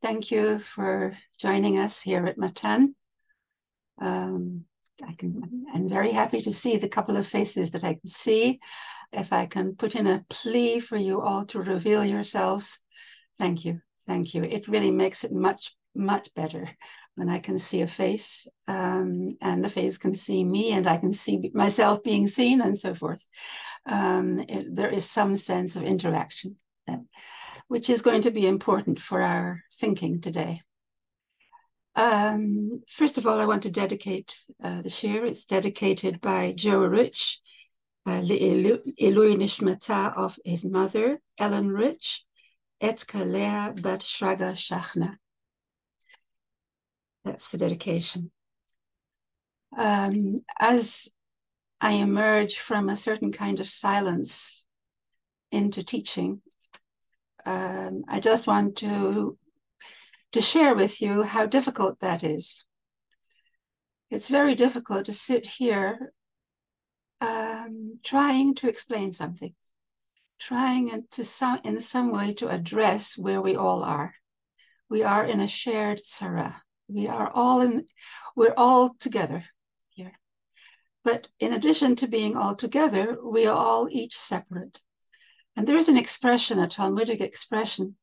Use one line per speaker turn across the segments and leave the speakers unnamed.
Thank you for joining us here at Matan. Um, I can, I'm very happy to see the couple of faces that I can see. If I can put in a plea for you all to reveal yourselves, thank you, thank you. It really makes it much, much better when I can see a face um, and the face can see me and I can see myself being seen and so forth. Um, it, there is some sense of interaction. That, which is going to be important for our thinking today. Um, first of all, I want to dedicate uh, the shiur. It's dedicated by Joe Rich, uh, Nishmata of his mother, Ellen Rich, Etka Lea Bat Shraga Shachna. That's the dedication. Um, as I emerge from a certain kind of silence into teaching, um, I just want to to share with you how difficult that is. It's very difficult to sit here um, trying to explain something, trying to some, in some way to address where we all are. We are in a shared tzara. We are all in, we're all together here. But in addition to being all together, we are all each separate. And there is an expression, a Talmudic expression,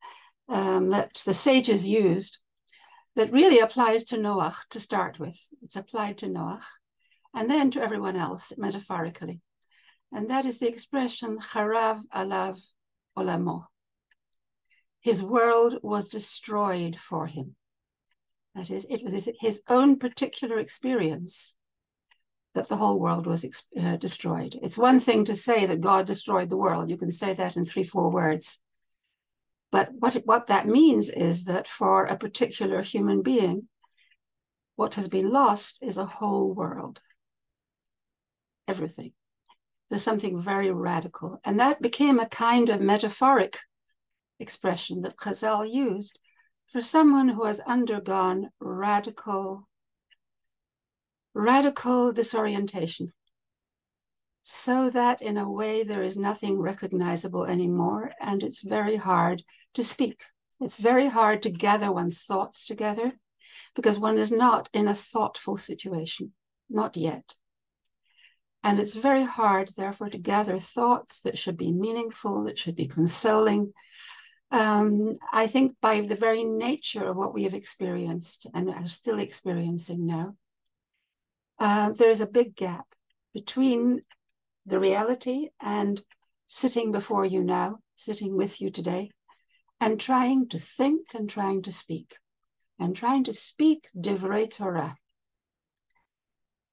um, that the sages used that really applies to Noach to start with. It's applied to Noach and then to everyone else metaphorically. And that is the expression Charav alav olamo. His world was destroyed for him. That is, it was his own particular experience that the whole world was uh, destroyed. It's one thing to say that God destroyed the world. You can say that in three, four words. But what, what that means is that for a particular human being, what has been lost is a whole world. Everything. There's something very radical. And that became a kind of metaphoric expression that Chazal used for someone who has undergone radical radical disorientation, so that in a way there is nothing recognizable anymore, and it's very hard to speak. It's very hard to gather one's thoughts together because one is not in a thoughtful situation, not yet. And it's very hard, therefore, to gather thoughts that should be meaningful, that should be consoling. Um, I think by the very nature of what we have experienced and are still experiencing now, uh, there is a big gap between the reality and sitting before you now, sitting with you today, and trying to think and trying to speak, and trying to speak Divrei Torah.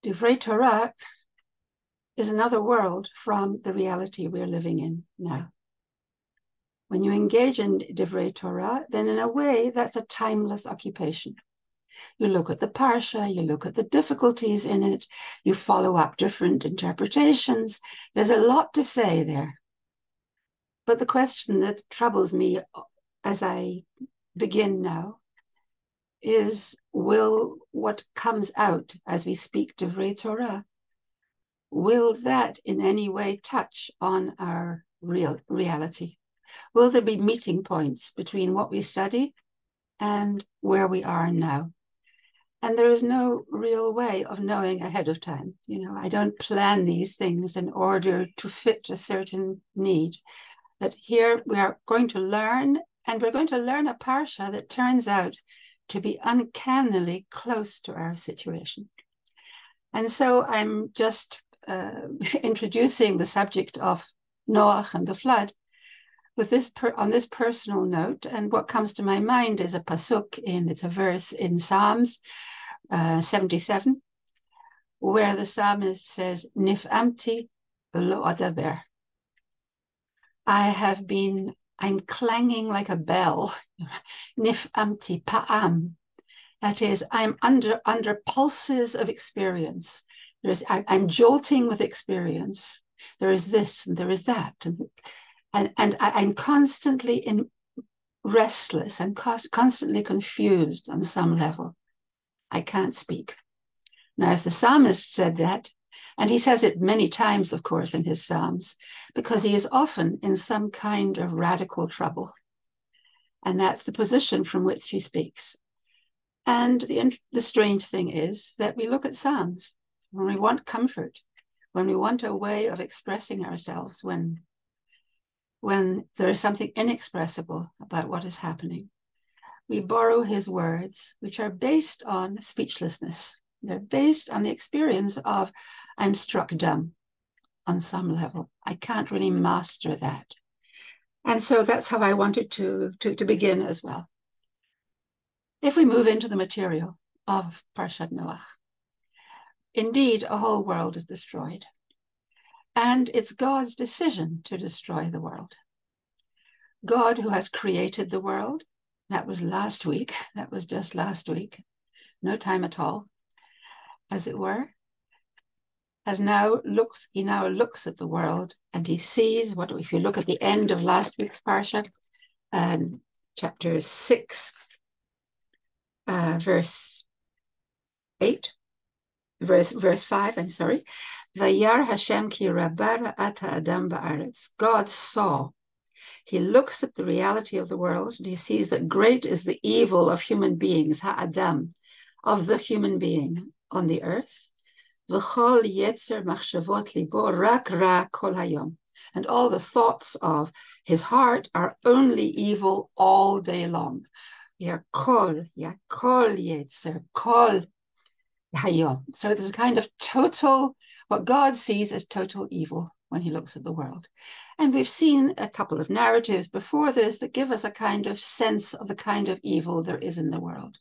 Divrei Torah is another world from the reality we're living in now. When you engage in Divrei Torah, then in a way that's a timeless occupation. You look at the Parsha, you look at the difficulties in it, you follow up different interpretations. There's a lot to say there. But the question that troubles me as I begin now is will what comes out as we speak Divrei Torah, will that in any way touch on our real reality? Will there be meeting points between what we study and where we are now? And there is no real way of knowing ahead of time you know. I don't plan these things in order to fit a certain need. That here we are going to learn and we're going to learn a parsha that turns out to be uncannily close to our situation. And so i'm just uh, introducing the subject of noach and the flood with this per, on this personal note. And what comes to my mind is a pasuk in it's a verse in psalms uh, 77, where the psalmist says, Nif amti lo adaber. I have been, I'm clanging like a bell. Nif amti pa'am. That is, I'm under under pulses of experience. There is I, am jolting with experience. There is this and there is that, and and, and I, am constantly in restless. I'm constantly confused on some level. I can't speak. Now, if the psalmist said that, and he says it many times, of course, in his psalms, because he is often in some kind of radical trouble. And that's the position from which he speaks. And the, the strange thing is that we look at psalms when we want comfort, when we want a way of expressing ourselves, when when there is something inexpressible about what is happening. We borrow his words, which are based on speechlessness. They're based on the experience of, I'm struck dumb on some level. I can't really master that. And so that's how I wanted to, to, to begin as well. If we move into the material of Parshat Noach, indeed, a whole world is destroyed. And it's God's decision to destroy the world. God, who has created the world, that was last week, that was just last week, no time at all, as it were, As now looks, he now looks at the world and he sees what, if you look at the end of last week's Parsha, um, chapter 6, uh, verse 8, verse, verse 5, I'm sorry, Vayar Hashem ki rabar ata adam ba'aretz. God saw. He looks at the reality of the world and he sees that great is the evil of human beings, ha'adam, of the human being on the earth. And all the thoughts of his heart are only evil all day long. Yakol, yakol yetzer, kol hayom. So there's a kind of total what God sees as total evil when he looks at the world. And we've seen a couple of narratives before this that give us a kind of sense of the kind of evil there is in the world,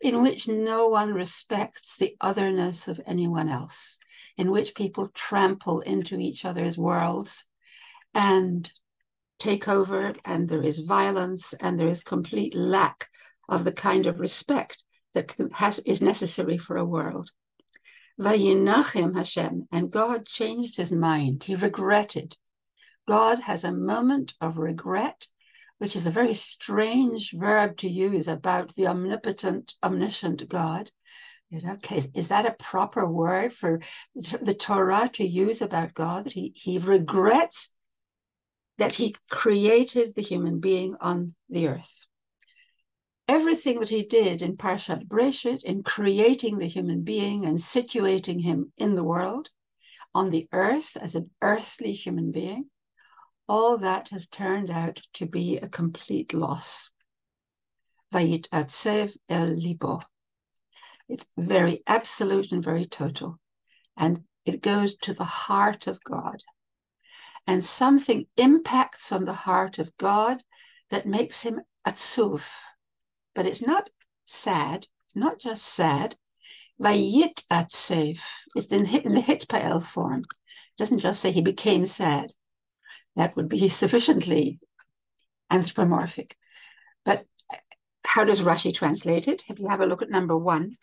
in which no one respects the otherness of anyone else, in which people trample into each other's worlds and take over, and there is violence and there is complete lack of the kind of respect that has, is necessary for a world. Vayinachem Hashem, and God changed his mind. He regretted. God has a moment of regret, which is a very strange verb to use about the omnipotent, omniscient God. You know, okay, is that a proper word for the Torah to use about God? He, he regrets that he created the human being on the earth everything that he did in Parshat Breshit, in creating the human being and situating him in the world, on the earth as an earthly human being, all that has turned out to be a complete loss. Vayit atsev el libo. It's very absolute and very total. And it goes to the heart of God. And something impacts on the heart of God that makes him atsuv, but it's not sad, it's not just sad. Vayit atsev, it's in, in the hitpael form. It doesn't just say he became sad. That would be sufficiently anthropomorphic. But how does Rashi translate it? If you have a look at number one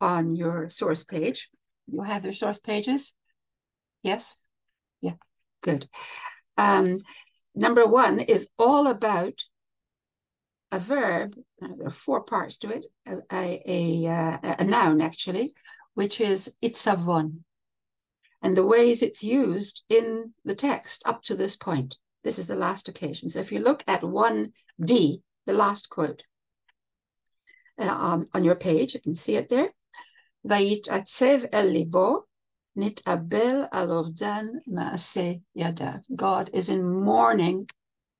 on your source page, you have their source pages? Yes? Yeah, good. Um, number one is all about a verb, there are four parts to it, a, a, a, uh, a noun actually, which is itzavon, and the ways it's used in the text up to this point. This is the last occasion. So if you look at 1d, the last quote uh, on, on your page, you can see it there. Vayit atsev el libo nit abel alovdan maase yadav. God is in mourning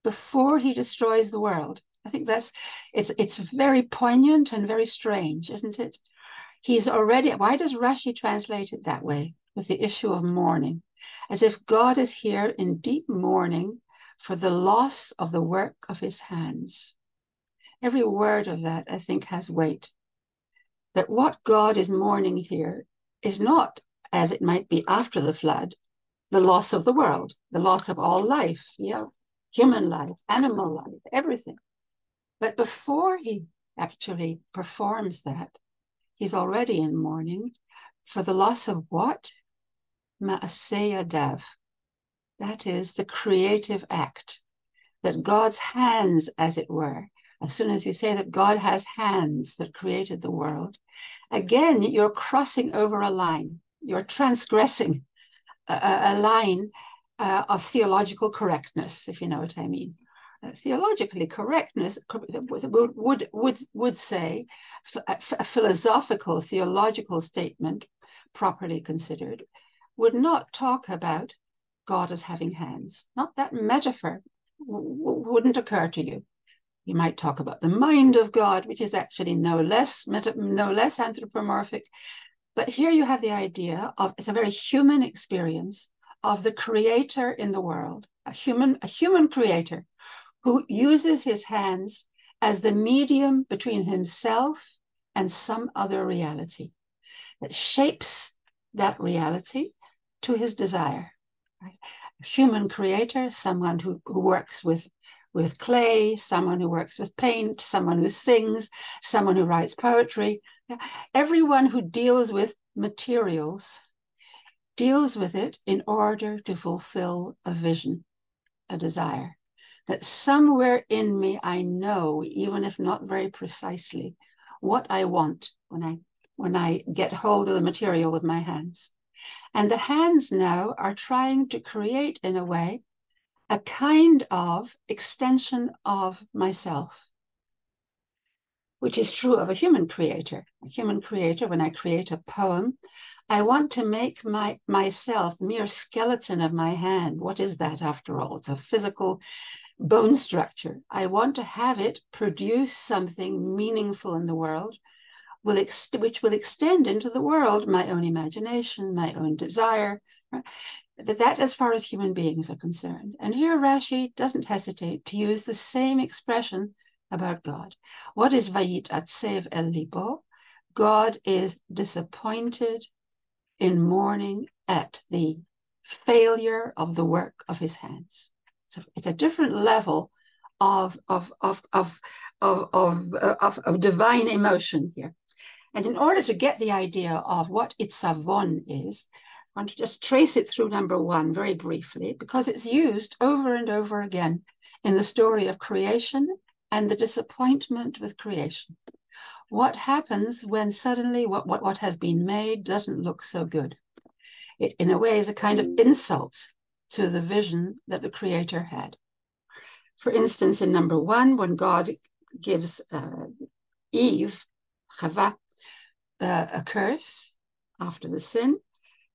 before he destroys the world. I think that's it's it's very poignant and very strange, isn't it? He's already why does Rashi translate it that way with the issue of mourning? As if God is here in deep mourning for the loss of the work of his hands. Every word of that, I think, has weight. That what God is mourning here is not, as it might be after the flood, the loss of the world, the loss of all life, yeah, human life, animal life, everything. But before he actually performs that, He's already in mourning for the loss of what? Ma'aseh Yadav. That is the creative act, that God's hands, as it were, as soon as you say that God has hands that created the world, again, you're crossing over a line. You're transgressing a, a line uh, of theological correctness, if you know what I mean. Uh, theologically correctness would would would would say a philosophical theological statement properly considered would not talk about God as having hands. Not that metaphor wouldn't occur to you. You might talk about the mind of God which is actually no less meta- no less anthropomorphic. But here you have the idea of it's a very human experience of the creator in the world a human a human creator who uses his hands as the medium between himself and some other reality that shapes that reality to his desire. Right? Human creator, someone who, who works with, with clay, someone who works with paint, someone who sings, someone who writes poetry. Everyone who deals with materials deals with it in order to fulfill a vision, a desire that somewhere in me I know, even if not very precisely, what I want when I when I get hold of the material with my hands. And the hands now are trying to create in a way a kind of extension of myself, which is true of a human creator. A human creator, when I create a poem, I want to make my myself mere skeleton of my hand. What is that after all? It's a physical bone structure. I want to have it produce something meaningful in the world, will ex- which will extend into the world my own imagination, my own desire. Right? That, as far as human beings are concerned. And here Rashi doesn't hesitate to use the same expression about God. What is Vayit Atsev El Libo? God is disappointed in mourning at the failure of the work of his hands. It's a, it's a different level of, of, of, of, of, of, of, of divine emotion here. And in order to get the idea of what itzavon is, I want to just trace it through number one very briefly, because it's used over and over again in the story of creation and the disappointment with creation. What happens when suddenly what, what, what has been made doesn't look so good? It, in a way, is a kind of insult to the vision that the Creator had. For instance, in number one, when God gives uh, Eve, Chava, uh, a curse after the sin,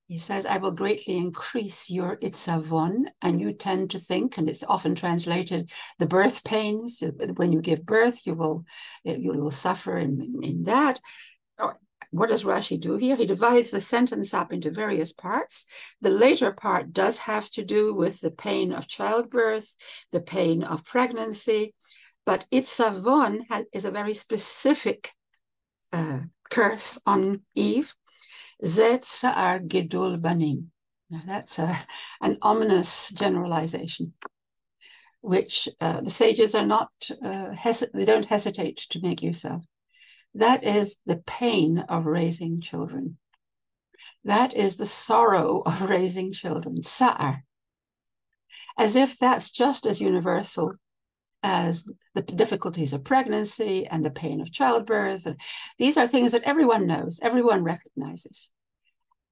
he says, I will greatly increase your itzavon. And you tend to think, and it's often translated, the birth pains. When you give birth, you will you will suffer in, in that what does Rashi do here? He divides the sentence up into various parts. The later part does have to do with the pain of childbirth, the pain of pregnancy, but Itzavon is a very specific uh, curse on Eve. Zet Sa'ar Gidul Banim. Now that's a, an ominous generalization, which uh, the sages are not, uh, they don't hesitate to make use of. That is the pain of raising children. That is the sorrow of raising children, sa'ar. As if that's just as universal as the difficulties of pregnancy and the pain of childbirth. These are things that everyone knows, everyone recognizes.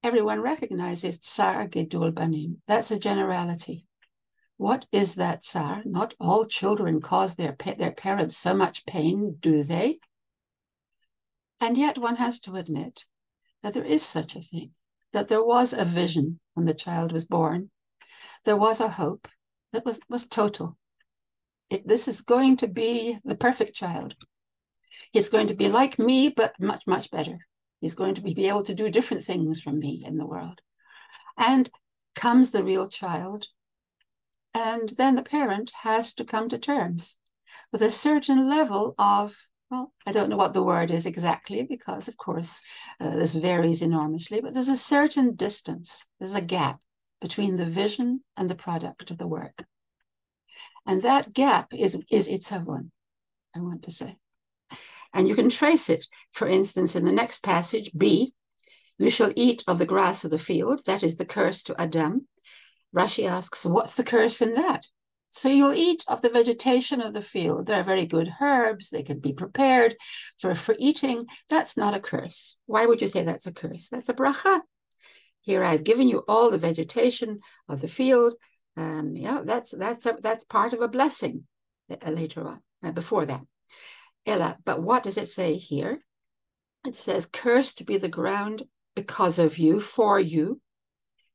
Everyone recognizes tsar gedul banim. That's a generality. What is that tsar? Not all children cause their, their parents so much pain, do they? And yet one has to admit that there is such a thing, that there was a vision when the child was born. There was a hope that was, was total. This is going to be the perfect child. He's going to be like me, but much, much better. He's going to be, be able to do different things from me in the world. And comes the real child. And then the parent has to come to terms with a certain level of well, I don't know what the word is exactly because, of course, uh, this varies enormously, but there's a certain distance, there's a gap between the vision and the product of the work. And that gap is, is itzavon, I want to say. And you can trace it, for instance, in the next passage, B, you shall eat of the grass of the field. That is the curse to Adam. Rashi asks, what's the curse in that? So you'll eat of the vegetation of the field. There are very good herbs. They can be prepared for, for eating. That's not a curse. Why would you say that's a curse? That's a bracha. Here I've given you all the vegetation of the field. Um, yeah, that's that's a, that's part of a blessing uh, later on, uh, before that. Ella, but what does it say here? It says, cursed be the ground because of you, for you.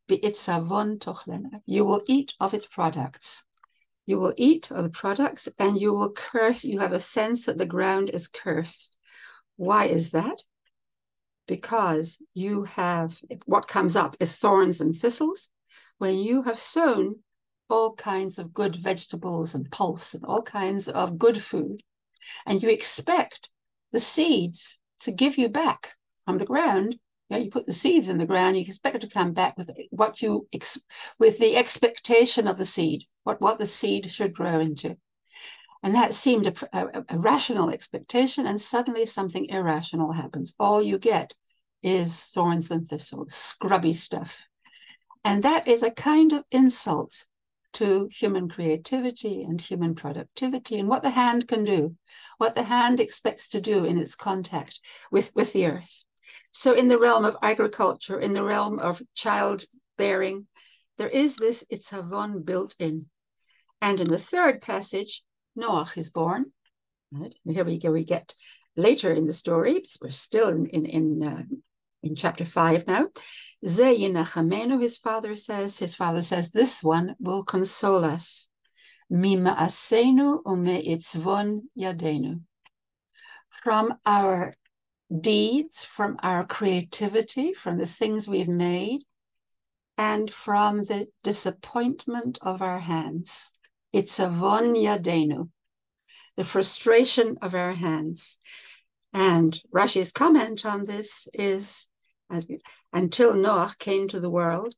You will eat of its products. You will eat of the products and you will curse. You have a sense that the ground is cursed. Why is that? Because you have what comes up is thorns and thistles. When you have sown all kinds of good vegetables and pulse and all kinds of good food, and you expect the seeds to give you back from the ground, you, know, you put the seeds in the ground, you expect it to come back with what you ex- with the expectation of the seed, what what the seed should grow into, and that seemed a, a, a rational expectation, and suddenly something irrational happens. All you get is thorns and thistles, scrubby stuff, and that is a kind of insult to human creativity and human productivity and what the hand can do, what the hand expects to do in its contact with, with the earth. So, in the realm of agriculture, in the realm of childbearing, there is this itzavon built in. And in the third passage, Noach is born. Right? And here we go, we get later in the story, we're still in, in, in, uh, in chapter five now. Zeyinachamenu, his father says, his father says, this one will console us. Mima asenu ume itzvon yadenu. From our deeds, from our creativity, from the things we've made, and from the disappointment of our hands. It's yadenu, the frustration of our hands. And Rashi's comment on this is as until Noah came to the world,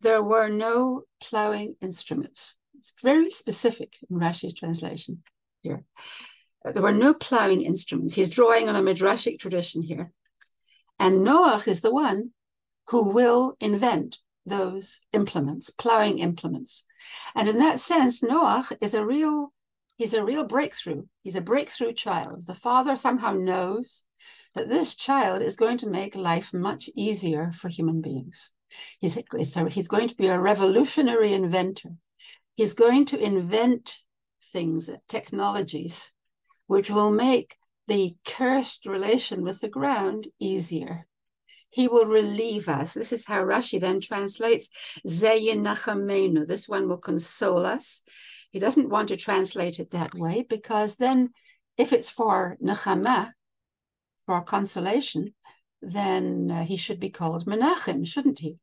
there were no plowing instruments. It's very specific in Rashi's translation here. There were no plowing instruments. He's drawing on a midrashic tradition here. And Noah is the one who will invent those implements, plowing implements. And in that sense, Noah is a real, he's a real breakthrough. He's a breakthrough child. The father somehow knows that this child is going to make life much easier for human beings. He's, he's going to be a revolutionary inventor. He's going to invent things, technologies which will make the cursed relation with the ground easier. He will relieve us. This is how Rashi then translates Zeyin Nachamenu. This one will console us. He doesn't want to translate it that way because then, if it's for Nachama, for consolation, then uh, he should be called Menachem, shouldn't he?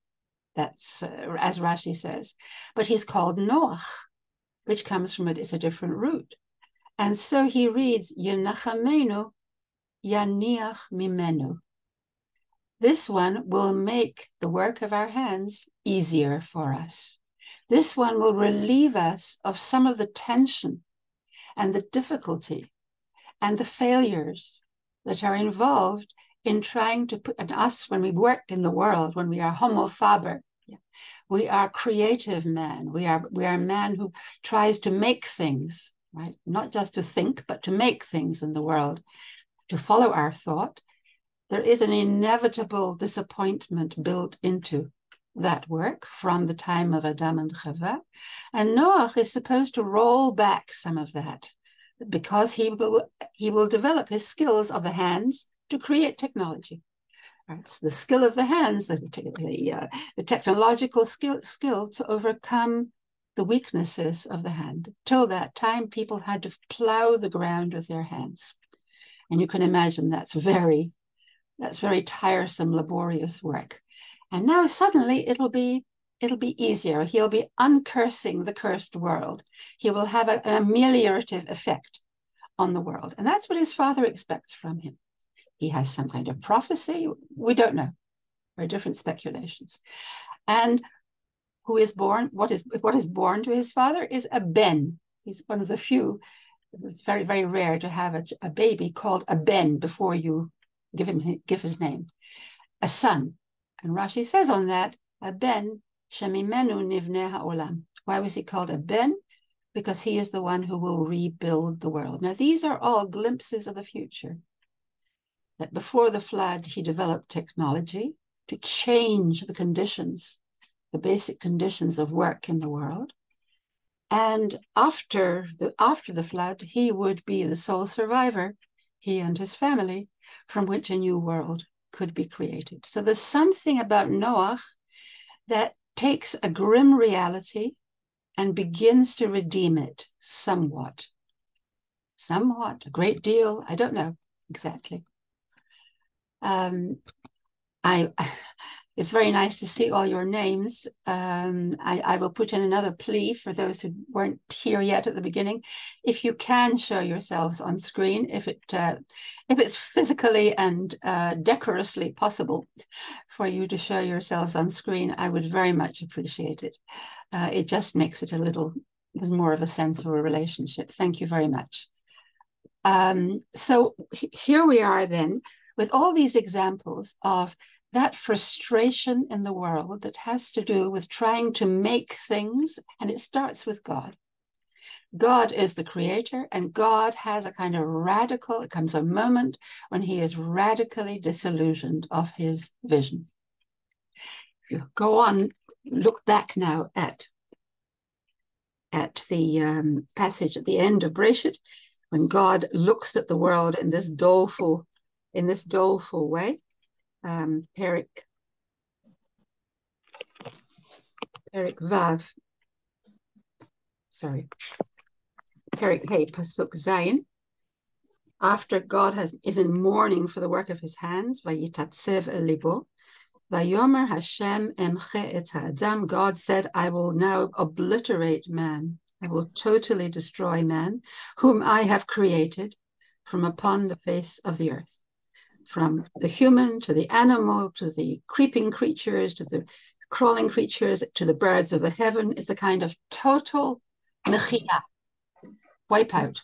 That's uh, as Rashi says. But he's called Noach, which comes from it, it's a different root. And so he reads, Yenachamenu Yaniach Mimenu. This one will make the work of our hands easier for us. This one will relieve us of some of the tension and the difficulty and the failures that are involved in trying to put and us when we work in the world, when we are homo faber, we are creative men. We are we are a man who tries to make things right? Not just to think, but to make things in the world, to follow our thought. There is an inevitable disappointment built into that work from the time of Adam and Chava. And Noah is supposed to roll back some of that because he will he will develop his skills of the hands to create technology. It's the skill of the hands, the, the, uh, the technological skill, skill to overcome the weaknesses of the hand. Till that time, people had to plow the ground with their hands. And you can imagine that's very, that's very tiresome, laborious work. And now suddenly it'll be it'll be easier. He'll be uncursing the cursed world. He will have a, an ameliorative effect on the world. And that's what his father expects from him. He has some kind of prophecy. We don't know. There are different speculations. And who is born, what is what is born to his father is a ben. He's one of the few it was very, very rare to have a, a baby called a Ben before you give him give his name, a son. And Rashi says on that, a Ben shemimenu nivne ha'olam. Why was he called a Ben? Because he is the one who will rebuild the world. Now, these are all glimpses of the future. That before the flood, he developed technology to change the conditions, the basic conditions of work in the world. And after the after the flood, he would be the sole survivor, he and his family, from which a new world could be created. So there's something about Noah that takes a grim reality and begins to redeem it somewhat. Somewhat, a great deal, I don't know exactly. Um, I it's very nice to see all your names. Um, I, I, will put in another plea for those who weren't here yet at the beginning. If you can show yourselves on screen, if it uh, if it's physically and uh, decorously possible for you to show yourselves on screen, I would very much appreciate it. Uh, it just makes it a little, there's more of a sense of a relationship. Thank you very much. Um, so here we are then with all these examples of that frustration in the world that has to do with trying to make things, and it starts with God. God is the creator, and God has a kind of radical, it comes a moment when he is radically disillusioned of his vision. You go on, look back now at, at the um, passage at the end of Breshit, when God looks at the world in this doleful, in this doleful way, um, Perik Vav, sorry, Perik Hey, Pasuk Zayin. After God has, is in mourning for the work of his hands, Vayitatsev Elibo, Vayomer Hashem emche et God said, I will now obliterate man. I will totally destroy man, whom I have created from upon the face of the earth from the human to the animal to the creeping creatures to the crawling creatures to the birds of the heaven. It's a kind of total mechia, wipeout.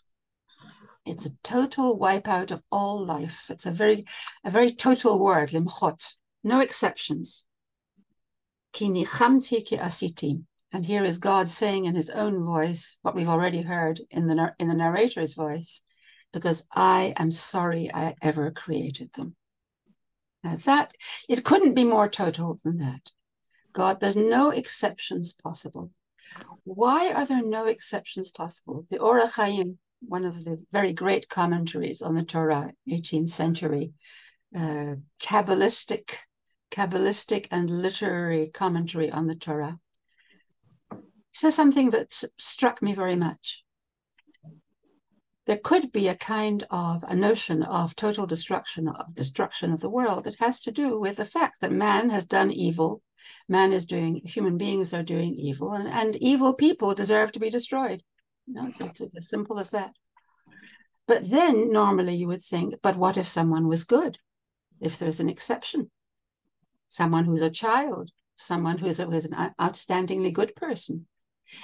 It's a total wipeout of all life. It's a very, a very total word, limchot, no exceptions. Ki asitim. And here is God saying in his own voice what we've already heard in the, in the narrator's voice because I am sorry I ever created them. Now that it couldn't be more total than that. God, there's no exceptions possible. Why are there no exceptions possible? The Or HaChaim, one of the very great commentaries on the Torah, 18th century, uh, Kabbalistic, Kabbalistic and literary commentary on the Torah, says something that struck me very much there could be a kind of a notion of total destruction of destruction of the world that has to do with the fact that man has done evil. Man is doing human beings are doing evil and, and evil people deserve to be destroyed. You know, it's, it's, as simple as that. But then normally you would think but what if someone was good? If there's an exception. Someone who's a child someone who's, who's an uh, outstandingly good person.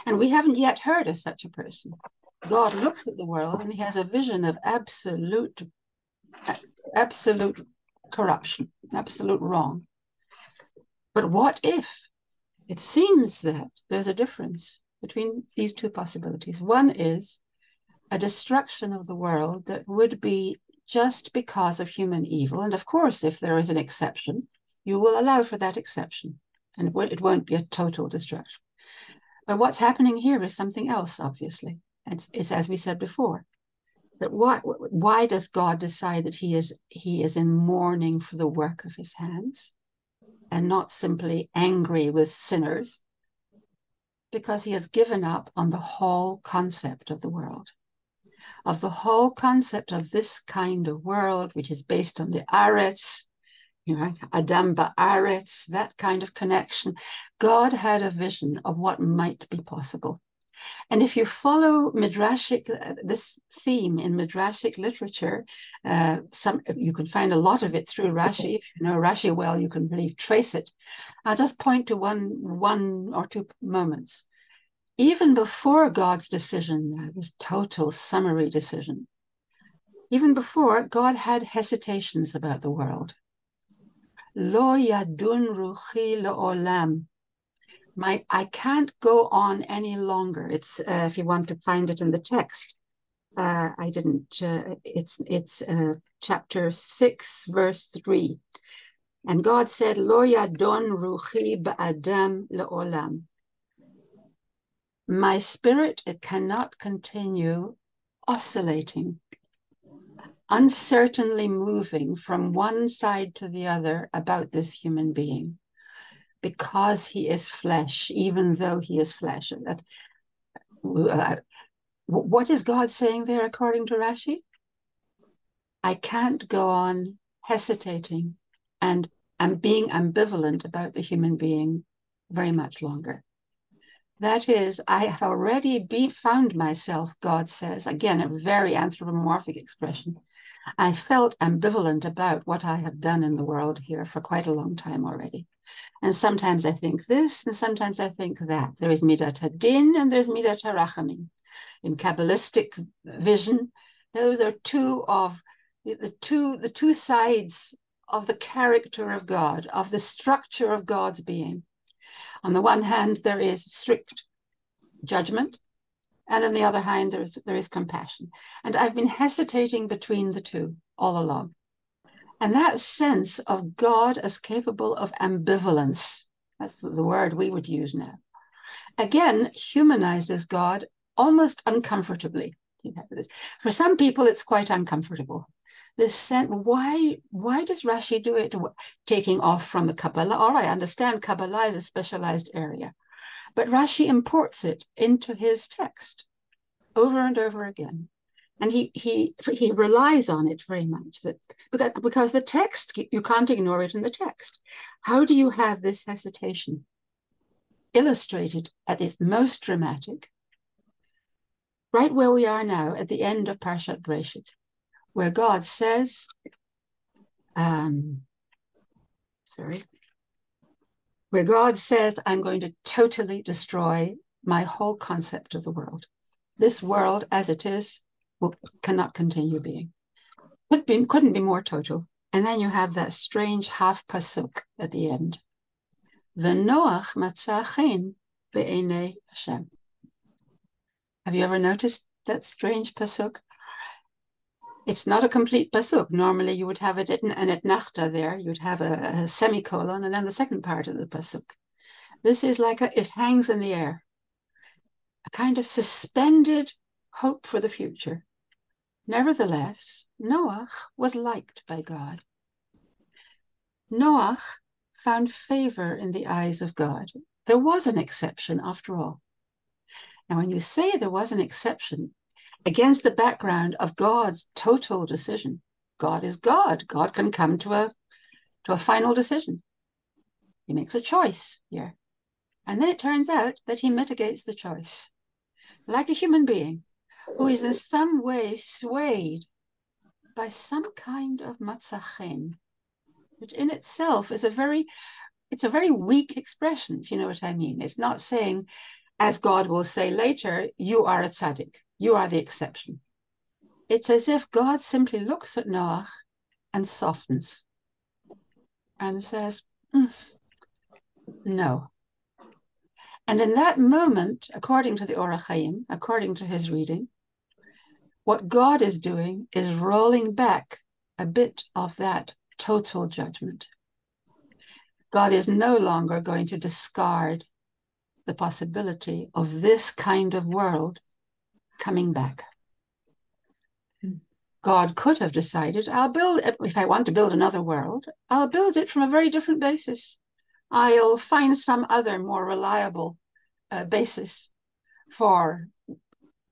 And we haven't yet heard of such a person God looks at the world and he has a vision of absolute, absolute corruption, absolute wrong. But what if? It seems that there's a difference between these two possibilities. One is a destruction of the world that would be just because of human evil. And of course, if there is an exception, you will allow for that exception, and it won't be a total destruction. But what's happening here is something else, obviously. It's, it's as we said before. That why why does God decide that he is he is in mourning for the work of his hands and not simply angry with sinners? Because he has given up on the whole concept of the world, of the whole concept of this kind of world, which is based on the Aretz, you know, Adam Ba'aretz, that kind of connection. God had a vision of what might be possible. And if you follow midrashic, uh, this theme in midrashic literature, uh, some you can find a lot of it through Rashi. If you know Rashi well, you can really trace it. I'll just point to one, one or two moments. even before God's decision, this total summary decision, even before God had hesitations about the world. Lo yadun ruchi le'olam. My, I can't go on any longer. It's uh, if you want to find it in the text. Uh, I didn't. Uh, it's it's uh, chapter six, verse three, and God said, "Lo yadon ruchi ba'adam le'olam." My spirit it cannot continue oscillating, uncertainly moving from one side to the other about this human being, because he is flesh, even though he is flesh. That, uh, what is God saying there, according to Rashi? I can't go on hesitating and and being ambivalent about the human being very much longer. That is, I have already be, found myself, God says, again, a very anthropomorphic expression. I felt ambivalent about what I have done in the world here for quite a long time already. And sometimes I think this, and sometimes I think that. There is Midat Hadin and there's Midat Harachamim in Kabbalistic vision, those are two of the two the two sides of the character of God, of the structure of God's being. On the one hand, there is strict judgment, and on the other hand, there is there is compassion. And I've been hesitating between the two all along. And that sense of God as capable of ambivalence, that's the word we would use now, again humanizes God almost uncomfortably. For some people, it's quite uncomfortable. This sense, why, why does Rashi do it? Taking off from the Kabbalah. All right, I understand Kabbalah is a specialized area, but Rashi imports it into his text over and over again. And he he he relies on it very much that because, because the text you can't ignore it in the text. How do you have this hesitation illustrated at its most dramatic right where we are now at the end of Parshat Breshit, where God says, um, sorry, where God says, I'm going to totally destroy my whole concept of the world. This world as it is will, cannot continue being. Could be, couldn't be more total. And then you have that strange half pasuk at the end. V'noach matzachin be'enei Hashem. Have you ever noticed that strange pasuk? It's not a complete pasuk. Normally, you would have it in an etnachta there. You'd have a, a, semicolon and then the second part of the pasuk. This is like a, it hangs in the air, a kind of suspended hope for the future. Nevertheless, Noach was liked by God. Noach found favor in the eyes of God. There was an exception after all. Now, when you say there was an exception against the background of God's total decision, God is God. God can come to a to a final decision. He makes a choice here. And then it turns out that he mitigates the choice. Like a human being who is in some way swayed by some kind of matzachin, which in itself is a very it's a very weak expression, if you know what I mean. It's not saying as God will say later, you are a tzaddik, you are the exception. It's as if God simply looks at Noach and softens and says, mm, no. And in that moment, according to the Or HaChaim, according to his reading, what God is doing is rolling back a bit of that total judgment. God is no longer going to discard the possibility of this kind of world coming back. God could have decided, I'll build, if I want to build another world, I'll build it from a very different basis. I'll find some other more reliable uh, basis for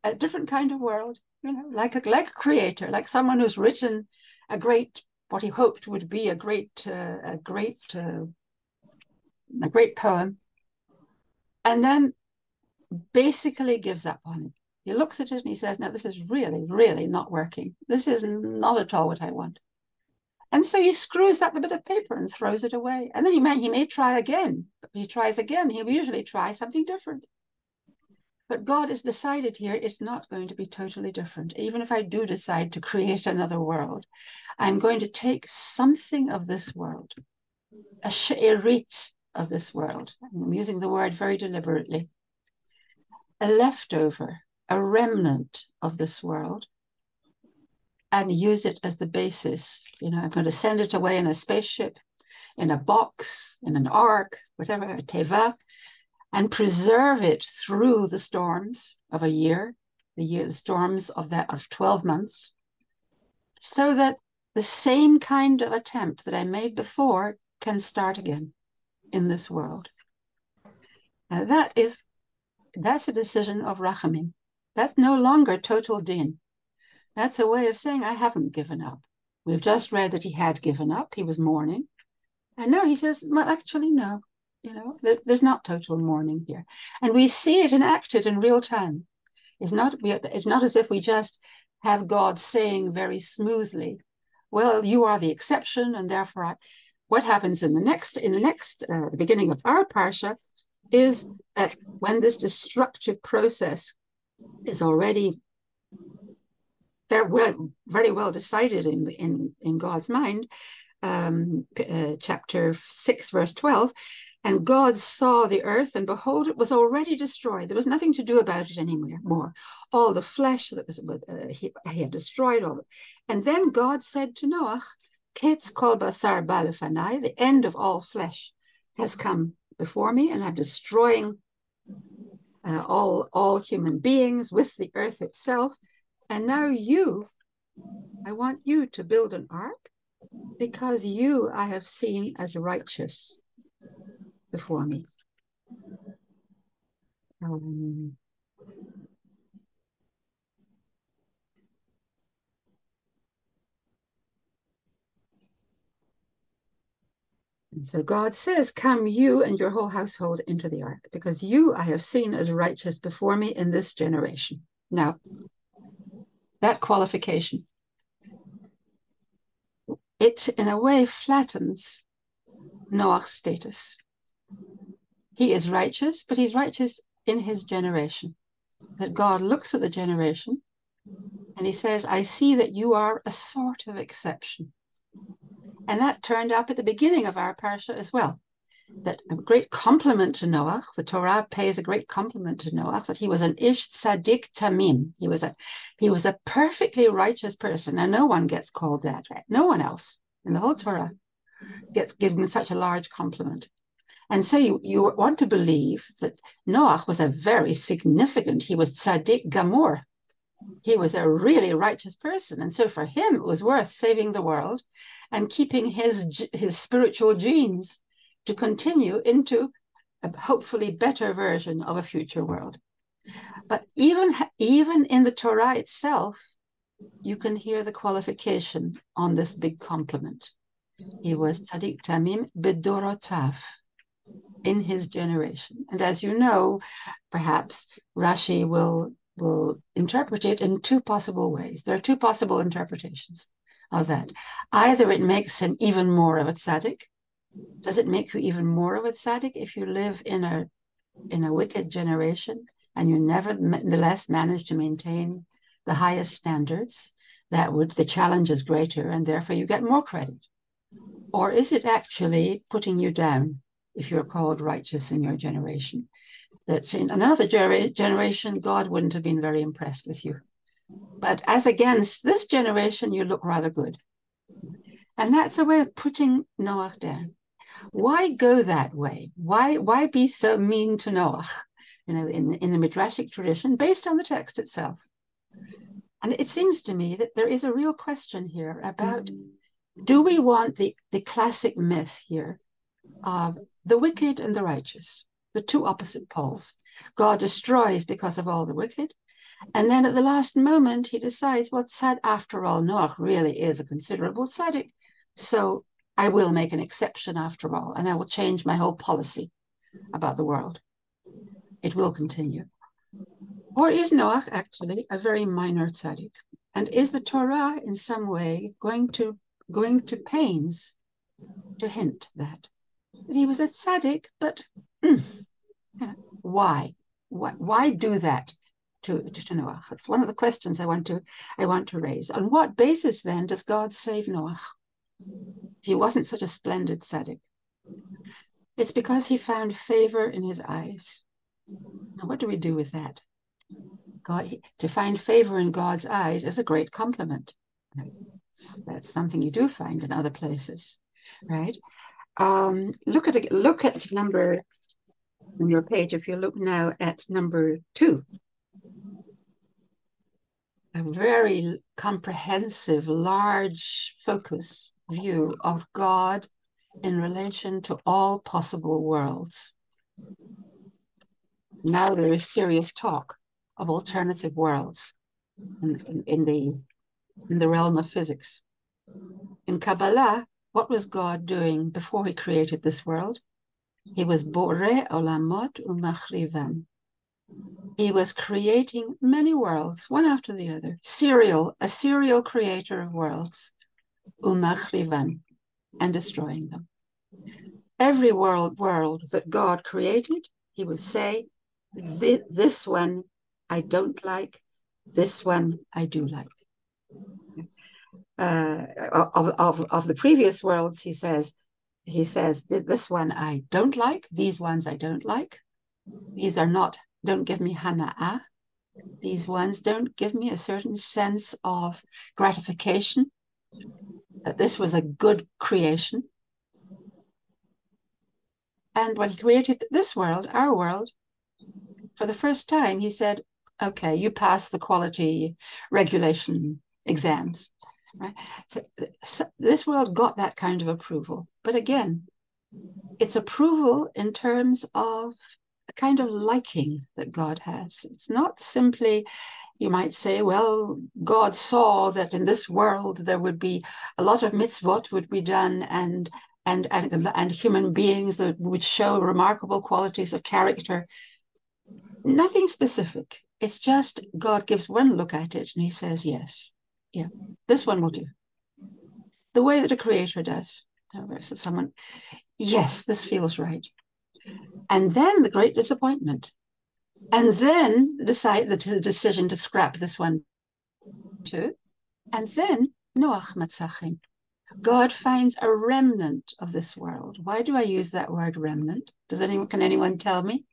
a different kind of world, you know, like a, like a creator, like someone who's written a great, what he hoped would be a great, uh, a great, uh, a great poem, and then basically gives up on it. He looks at it and he says, No, this is really, really not working. This is not at all what I want. And so he screws up the bit of paper and throws it away. And then he may he may try again, but he tries again, he'll usually try something different. But God has decided here it's not going to be totally different. Even if I do decide to create another world, I'm going to take something of this world, a she'erit of this world. I'm using the word very deliberately. A leftover, a remnant of this world, and use it as the basis. You know, I'm going to send it away in a spaceship, in a box, in an ark, whatever, a teva, and preserve it through the storms of a year, the year, the storms of that of 12 months, so that the same kind of attempt that I made before can start again in this world. Now that is that's a decision of rachamim. That's no longer total din. That's a way of saying I haven't given up. We've just read that he had given up. He was mourning. And now he says, well, actually, no. You know, there, there's not total mourning here. And we see it enacted in real time. It's not, it's not as if we just have God saying very smoothly, well, you are the exception, and therefore I, what happens in the next in the next uh, the beginning of our parsha is that when this destructive process is already very well, very well decided in in in God's mind, um, uh, chapter six, verse twelve, and God saw the earth, and behold, it was already destroyed. There was nothing to do about it anymore. More, all the flesh that was, uh, he, he, had destroyed all. And then God said to Noah, Ketz kol basar balefanai, the end of all flesh has come before me, and I'm destroying uh, all, all human beings with the earth itself. And now you, I want you to build an ark because you I have seen as righteous before me. Um, And so God says, Come you and your whole household into the ark, because you I have seen as righteous before me in this generation. Now, that qualification, it in a way flattens Noah's status. He is righteous, but he's righteous in his generation. That God looks at the generation and he says, I see that you are a sort of exception. And that turned up at the beginning of our parsha as well. That a great compliment to Noah, the Torah pays a great compliment to Noah, that he was an ish tzaddik tamim. He was a he was a perfectly righteous person. And no one gets called that, right? No one else in the whole Torah gets given such a large compliment. And so you, you want to believe that Noah was a very significant, he was tzaddik gamur. He was a really righteous person. And so for him, it was worth saving the world and keeping his, his spiritual genes to continue into a hopefully better version of a future world. But even, even in the Torah itself, you can hear the qualification on this big compliment. He was tzaddik tamim bedorotav in his generation. And as you know, perhaps Rashi will will interpret it in two possible ways. There are two possible interpretations of that. Either it makes him even more of a tzaddik. Does it make you even more of a tzaddik if you live in a in a wicked generation and you nevertheless manage to maintain the highest standards? That would the challenge is greater and therefore you get more credit. Or is it actually putting you down if you're called righteous in your generation. That in another generation, God wouldn't have been very impressed with you. But as against this generation, you look rather good. And that's a way of putting Noah down. Why go that way? Why, why be so mean to Noah? You know, in, in the Midrashic tradition, based on the text itself. And it seems to me that there is a real question here about do we want the, the classic myth here of the wicked and the righteous, the two opposite poles. God destroys because of all the wicked. And then at the last moment, he decides, well, sad after all, Noah really is a considerable tzaddik. So I will make an exception after all, and I will change my whole policy about the world. It will continue. Or is Noah actually a very minor tzaddik? And is the Torah in some way going to going to pains to hint that? He was a tzaddik, but why? Why, why do that to, to Noah? That's one of the questions I want to I want to raise. On what basis then does God save Noah? He wasn't such a splendid tzaddik. It's because he found favor in his eyes. Now, what do we do with that? God, to find favor in God's eyes is a great compliment. That's something you do find in other places, right? Um, look at look at number on your page. If you look now at number two, a very comprehensive, large focus view of God in relation to all possible worlds. Now there is serious talk of alternative worlds in, in, in the in the realm of physics. In Kabbalah, what was God doing before he created this world? He was Bore Olamot Umachrivan. He was creating many worlds, one after the other, serial, a serial creator of worlds, Umachrivan, and destroying them. Every world world that God created, he would say, this one I don't like, this one I do like uh, of, of, of the previous worlds, he says, he says, this one I don't like, these ones I don't like. These are not, don't give me hana'a. These ones don't give me a certain sense of gratification, that this was a good creation. And when he created this world, our world, for the first time, he said, okay, you pass the quality regulation exams. Right? So, so this world got that kind of approval. But again, it's approval in terms of a kind of liking that God has. It's not simply, you might say, well, God saw that in this world there would be a lot of mitzvot would be done and and and, and human beings that would show remarkable qualities of character. Nothing specific. It's just God gives one look at it and he says, yes, yeah, this one will do. The way that a creator does oh, versus someone, yes, this feels right. And then the great disappointment. And then decide the decision to scrap this one too. And then Noach Matza Chen. God finds a remnant of this world. Why do I use that word remnant? Does anyone can anyone tell me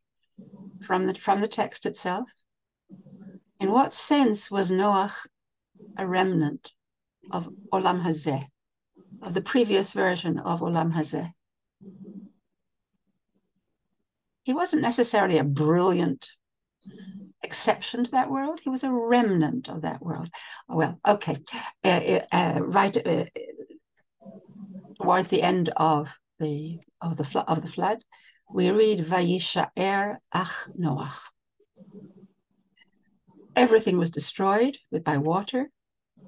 from the from the text itself? In what sense was Noach a remnant of Olam Hazeh, of the previous version of Olam Hazeh. He wasn't necessarily a brilliant exception to that world. He was a remnant of that world. Oh, well, okay. Uh, uh, uh right uh, towards the end of the of the of the flood, we read Vayishaer Ach Noach. Everything was destroyed by water,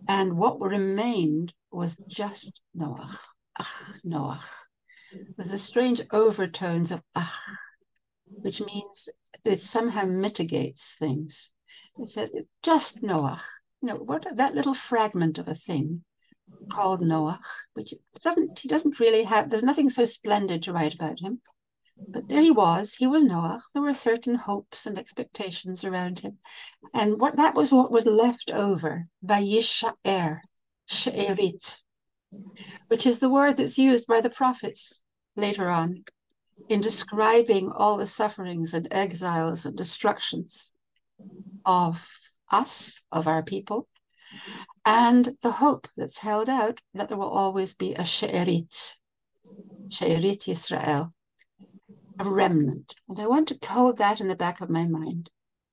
and what remained was just Noach. Ach, Noach. With the strange overtones of ach, which means it somehow mitigates things. It says just Noach. You know, what that little fragment of a thing called Noach, which doesn't he doesn't really have there's nothing so splendid to write about him. But there he was, he was Noah. There were certain hopes and expectations around him. And what that was what was left over Vayishaer, She'erit, which is the word that's used by the prophets later on in describing all the sufferings and exiles and destructions of us, of our people, and the hope that's held out that there will always be a She'erit, She'erit Yisrael, a remnant. And I want to hold that in the back of my mind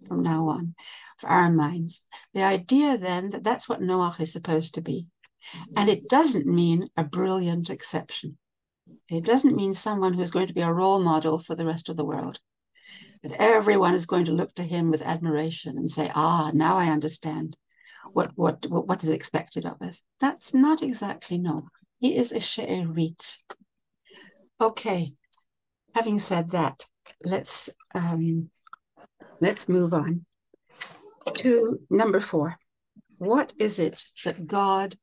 from now on, for our minds. The idea then that that's what Noach is supposed to be. And it doesn't mean a brilliant exception. It doesn't mean someone who's going to be a role model for the rest of the world. That everyone is going to look to him with admiration and say, ah, now I understand what, what, what, what is expected of us. That's not exactly Noach. He is a she'erit. Okay, having said that, let's um, let's move on to number four. What is it that God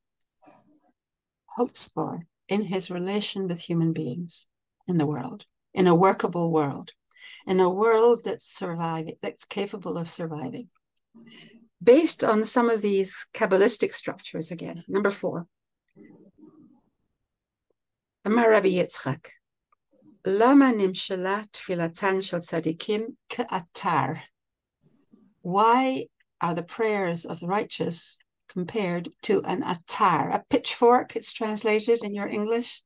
hopes for in his relation with human beings in the world, in a workable world, in a world that's surviving, that's capable of surviving? Based on some of these Kabbalistic structures again, number four. Amar Rabbi Yitzchak, למה נמשלה תפילתן של צדיקים כאתר? Why are the prayers of the righteous compared to an atar, a pitchfork, it's translated in your English,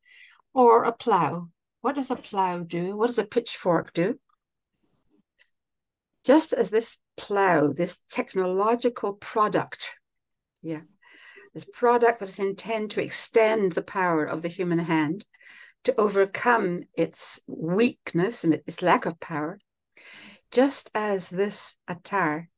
or a plow? What does a plow do? What does a pitchfork do? Just as this plow, this technological product, yeah, this product that is intended to extend the power of the human hand to overcome its weakness and its lack of power, just as this attar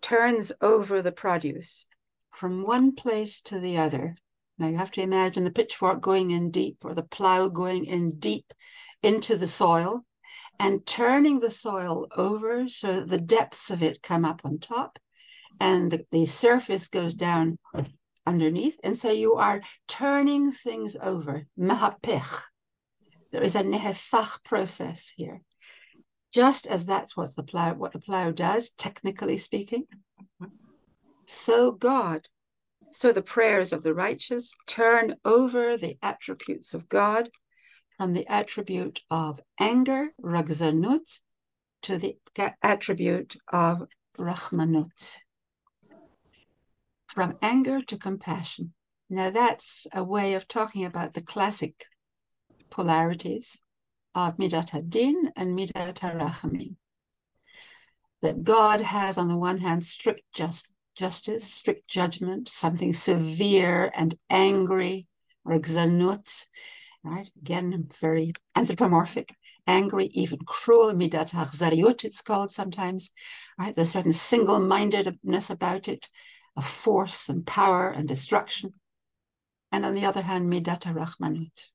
turns over the produce from one place to the other. Now you have to imagine the pitchfork going in deep or the plow going in deep into the soil and turning the soil over so that the depths of it come up on top and the, the surface goes down underneath. And so you are turning things over. Mehapech. There is a nehefach process here. Just as that's what the plow, what the plow does, technically speaking. So God, so the prayers of the righteous turn over the attributes of God from the attribute of anger, ragzanut, to the attribute of rahmanut. From anger to compassion. Now that's a way of talking about the classic polarities of Midat Hadin and Midat Harachamim. That God has, on the one hand, strict just, justice, strict judgment, something severe and angry, ragzanut, right? Again, very anthropomorphic, angry, even cruel, midat achzariut, it's called sometimes, right? There's certain single-mindedness about it, of force and power and destruction. And on the other hand, midat rahmanut.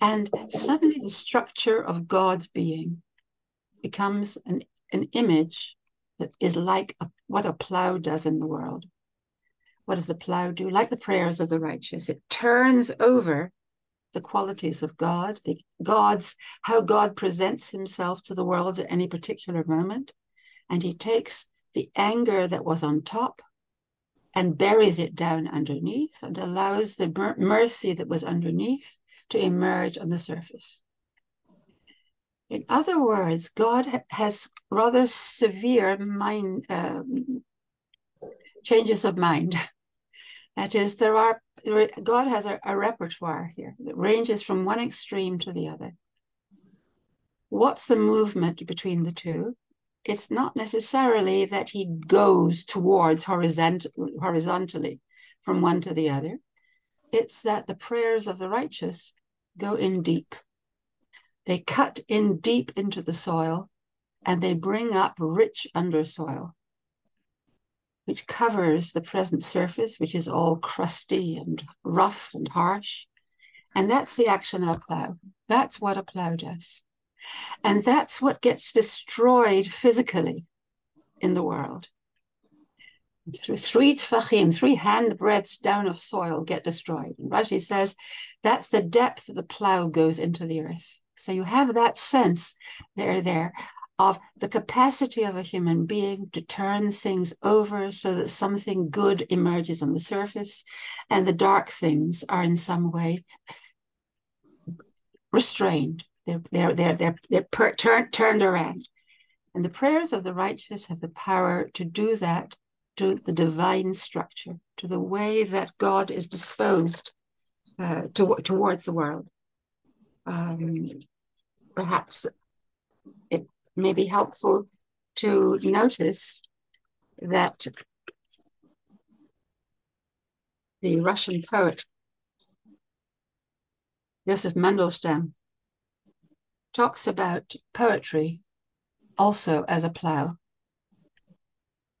And suddenly the structure of God's being becomes an, an image that is like a, what a plow does in the world. What does the plow do? Like the prayers of the righteous, it turns over the qualities of God, the God's how God presents himself to the world at any particular moment. And he takes the anger that was on top and buries it down underneath and allows the mercy that was underneath to emerge on the surface. In other words, God has rather severe mind um, changes of mind. That is, there are God has a, a repertoire here that ranges from one extreme to the other. What's the movement between the two? It's not necessarily that he goes towards horizont- horizontally from one to the other. It's that the prayers of the righteous go in deep. They cut in deep into the soil and they bring up rich undersoil which covers the present surface, which is all crusty and rough and harsh. And that's the action of a plow. That's what a plow does. And that's what gets destroyed physically in the world. Three tfachim, three handbreadths down of soil get destroyed. And Rashi says that's the depth that the plow goes into the earth. So you have that sense there, there of the capacity of a human being to turn things over so that something good emerges on the surface and the dark things are in some way restrained. They're, they're, they're, they're, they're per, turn, turned around. And the prayers of the righteous have the power to do that to the divine structure, to the way that God is disposed uh, to, towards the world. Um, perhaps it may be helpful to notice that the Russian poet Joseph Mandelstam talks about poetry also as a plow.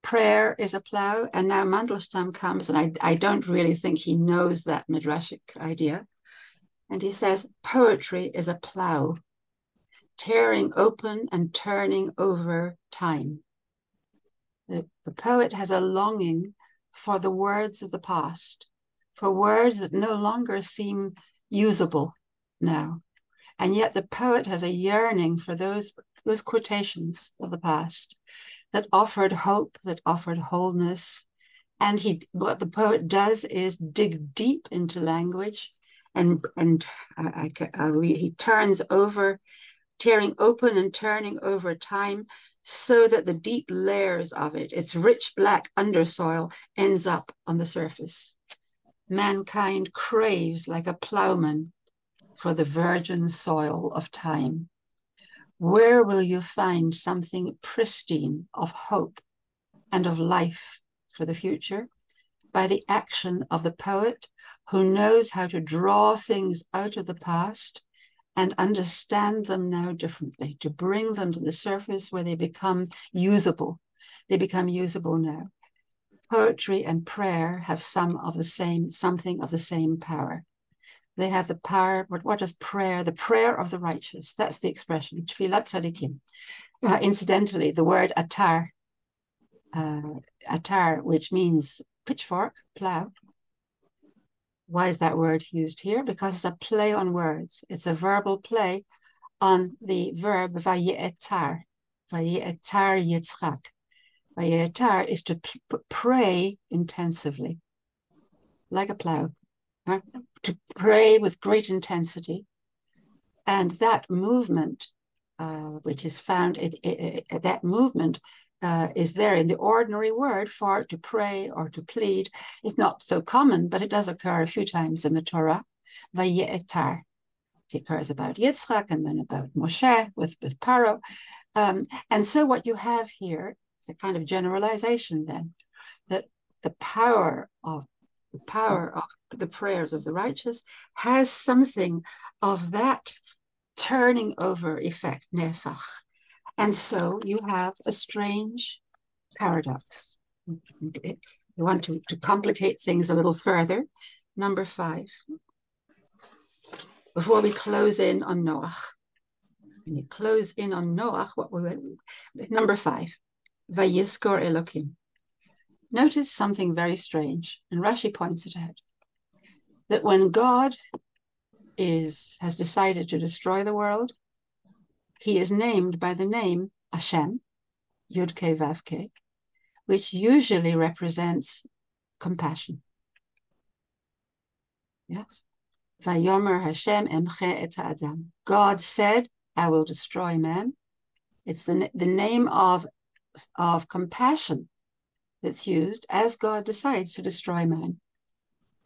Prayer is a plow, and now Mandelstam comes, and I, I don't really think he knows that midrashic idea. And he says, poetry is a plow tearing open and turning over time. The, the poet has a longing for the words of the past, for words that no longer seem usable now. And yet the poet has a yearning for those, those quotations of the past that offered hope, that offered wholeness. And he, what the poet does is dig deep into language, and and I, I, I read, he turns over, tearing open and turning over time, so that the deep layers of it, its rich black undersoil, ends up on the surface. Mankind craves like a plowman for the virgin soil of time. Where will you find something pristine of hope and of life for the future? By the action of the poet who knows how to draw things out of the past and understand them now differently, to bring them to the surface where they become usable. They become usable now. Poetry and prayer have some of the same, something of the same power. They have the power, but what is prayer? The prayer of the righteous. That's the expression, tfilat tzadikim. Uh, incidentally, the word atar, uh, atar, which means pitchfork, plow. Why is that word used here? Because it's a play on words. It's a verbal play on the verb vayetar, vayetar yitzchak. Vayetar is to pray intensively, like a plow to pray with great intensity. And that movement, uh, which is found, it, it, it, that movement uh, is there in the ordinary word for to pray or to plead. It's not so common, but it does occur a few times in the Torah. Vayetar. It occurs about Yitzchak and then about Moshe with, with Paro. Um, and so what you have here is a kind of generalization then, that the power of the power oh. of the prayers of the righteous has something of that turning over effect, nefach. And so you have a strange paradox. You want to, to complicate things a little further. Number five. Before we close in on Noach. When you close in on Noach, what will it? Number five. Vayizkor Elokim. Notice something very strange, and Rashi points it out that when God is has decided to destroy the world, he is named by the name Hashem, Yud Ke Vav Ke, which usually represents compassion. Yes. Vayomer Hashem emche et adam. God said, I will destroy man. It's the, the name of, of compassion that's used as God decides to destroy man.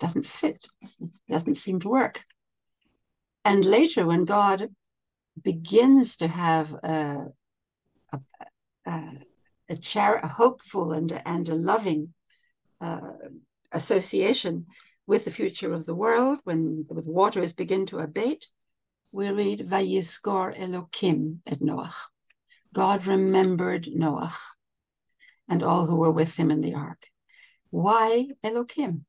Doesn't fit, it doesn't seem to work. And later, when God begins to have a, a, a, a, char- a hopeful and, and a loving uh, association with the future of the world, when the waters begin to abate, we read Vayizkor Elokim et Noach. God remembered Noach and all who were with him in the ark. Why Elokim?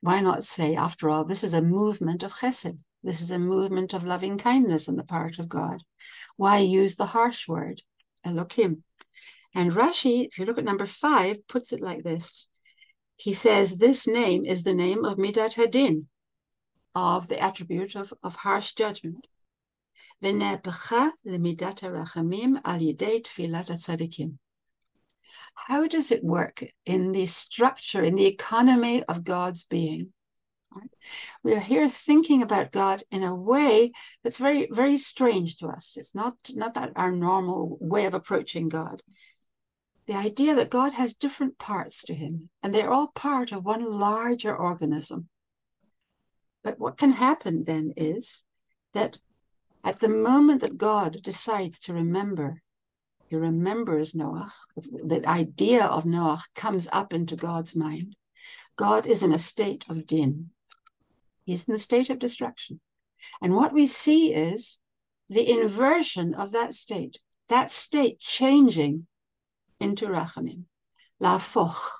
Why not say, after all, this is a movement of chesed. This is a movement of loving kindness on the part of God. Why use the harsh word, Elokim? And Rashi, if you look at number five, puts it like this. He says, This name is the name of Midat Hadin, of the attribute of, of harsh judgment. How does it work in the structure, in the economy of God's being? We are here thinking about God in a way that's very, very strange to us. It's not, not our normal way of approaching God. The idea that God has different parts to him, and they're all part of one larger organism. But what can happen then is that at the moment that God decides to remember he remembers Noah. The idea of Noah comes up into God's mind. God is in a state of din. He's in a state of destruction. And what we see is the inversion of that state, that state changing into rachamim, lafoch.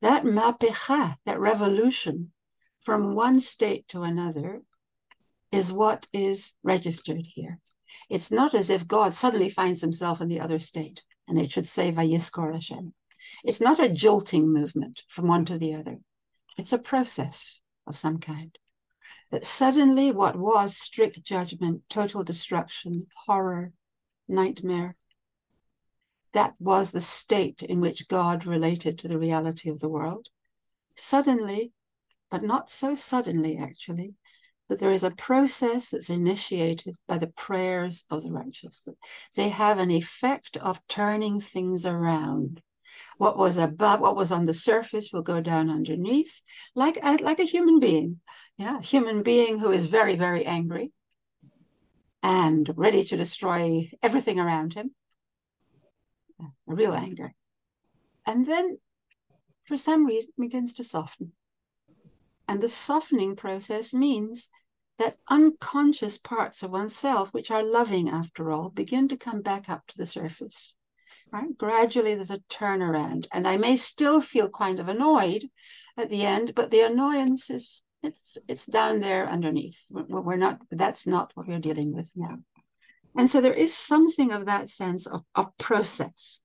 That mapecha, that revolution from one state to another is what is registered here. It's not as if God suddenly finds himself in the other state and it should say Vayizkor Hashem. It's not a jolting movement from one to the other. It's a process of some kind. that suddenly what was strict judgment, total destruction, horror, nightmare, that was the state in which God related to the reality of the world. Suddenly, but not so suddenly actually, that there is a process that's initiated by the prayers of the righteous. They have an effect of turning things around. What was above, what was on the surface will go down underneath, like a, like a human being. Yeah, a human being who is very, very angry and ready to destroy everything around him. A real anger. And then, for some reason, begins to soften. And the softening process means that unconscious parts of oneself, which are loving after all, begin to come back up to the surface. Right? Gradually, there's a turnaround, and I may still feel kind of annoyed at the end, but the annoyance is it's it's down there underneath. We're not. That's not what we're dealing with now. And so there is something of that sense of, of process.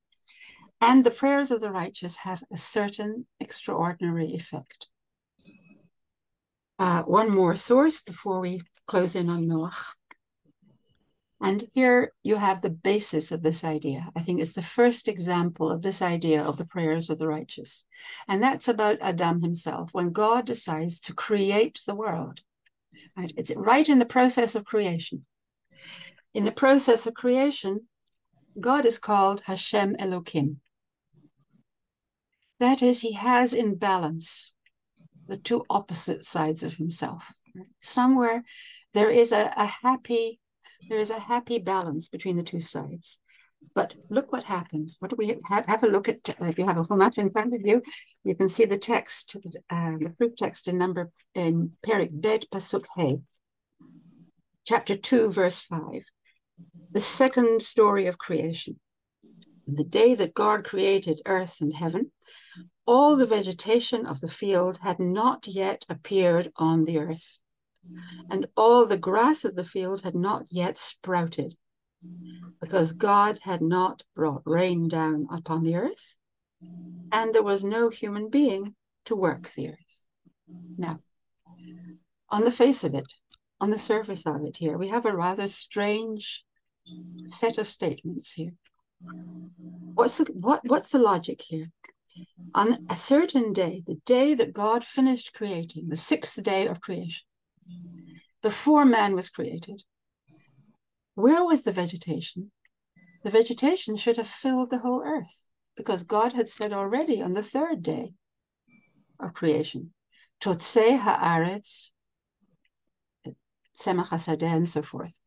And the prayers of the righteous have a certain extraordinary effect. Uh, one more source before we close in on Noach. And here you have the basis of this idea. I think it's the first example of this idea of the prayers of the righteous. And that's about Adam himself, when God decides to create the world. Right? It's right in the process of creation. In the process of creation, God is called Hashem Elohim. That is, he has in balance the two opposite sides of himself. Somewhere there is a, a happy, there is a happy balance between the two sides. But look what happens. What do we have? Have a look at, if you have a Chumash in front of you, you can see the text, uh, the proof text in number, in Perek Bet Pasuk He, chapter 2, verse 5. The second story of creation. The day that God created earth and heaven, all the vegetation of the field had not yet appeared on the earth, and all the grass of the field had not yet sprouted, because God had not brought rain down upon the earth, and there was no human being to work the earth. Now, on the face of it, on the surface of it here, we have a rather strange set of statements here. What's the, what, what's the logic here? on a certain day, the day that God finished creating, the sixth day of creation, before man was created, where was the vegetation? The vegetation should have filled the whole earth because God had said already on the third day of creation, Totsei haaretz, tzemach and so forth,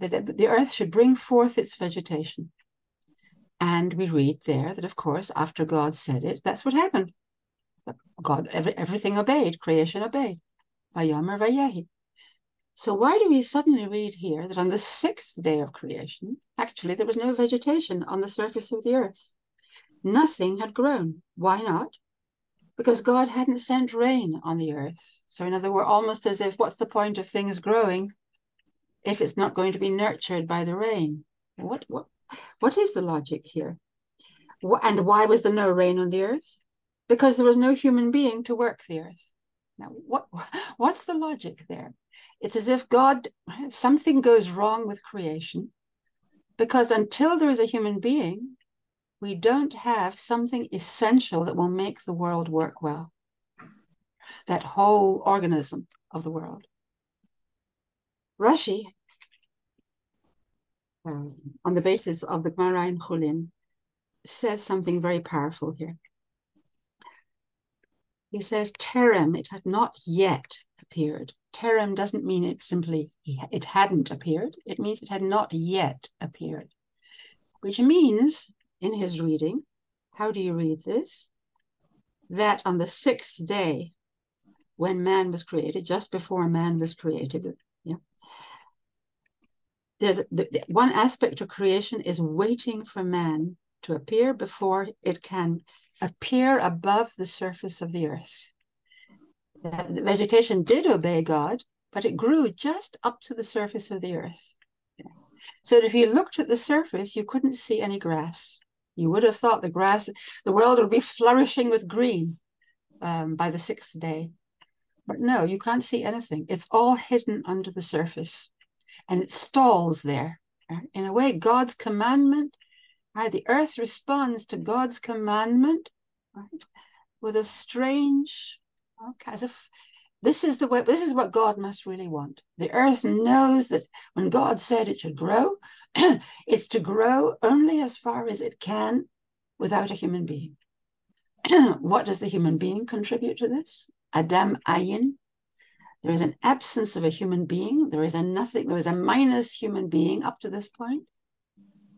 that the earth should bring forth its vegetation. And we read there that, of course, after God said it, that's what happened. God, every, everything obeyed, creation obeyed. Vayomer Vayehi. So why do we suddenly read here that on the sixth day of creation, actually there was no vegetation on the surface of the earth? Nothing had grown. Why not? Because God hadn't sent rain on the earth. So in other words, almost as if what's the point of things growing if it's not going to be nurtured by the rain? What what what is the logic here? And why was there no rain on the earth? Because there was no human being to work the earth. Now, what what's the logic there? It's as if God, something goes wrong with creation, because until there is a human being, we don't have something essential that will make the world work well. That whole organism of the world. Rashi uh, on the basis of the Gemara in Chulin, says something very powerful here. He says, terem, it had not yet appeared. Terem doesn't mean it simply, it hadn't appeared. It means it had not yet appeared, which means, in his reading, how do you read this? That on the sixth day, when man was created, just before man was created, there's the, one aspect of creation is waiting for man to appear before it can appear above the surface of the earth. Vegetation did obey God, but it grew just up to the surface of the earth. So if you looked at the surface, you couldn't see any grass. You would have thought the grass, the world would be flourishing with green um, by the sixth day. But no, you can't see anything. It's all hidden under the surface and it stalls there. Right? In a way, God's commandment, right? The earth responds to God's commandment, right? With a strange, okay, as if this is the way, this is what God must really want. The earth knows that when God said it should grow, it's to grow only as far as it can without a human being. what does the human being contribute to this? Adam Ayin. There is an absence of a human being. There is a nothing. There is a minus human being up to this point.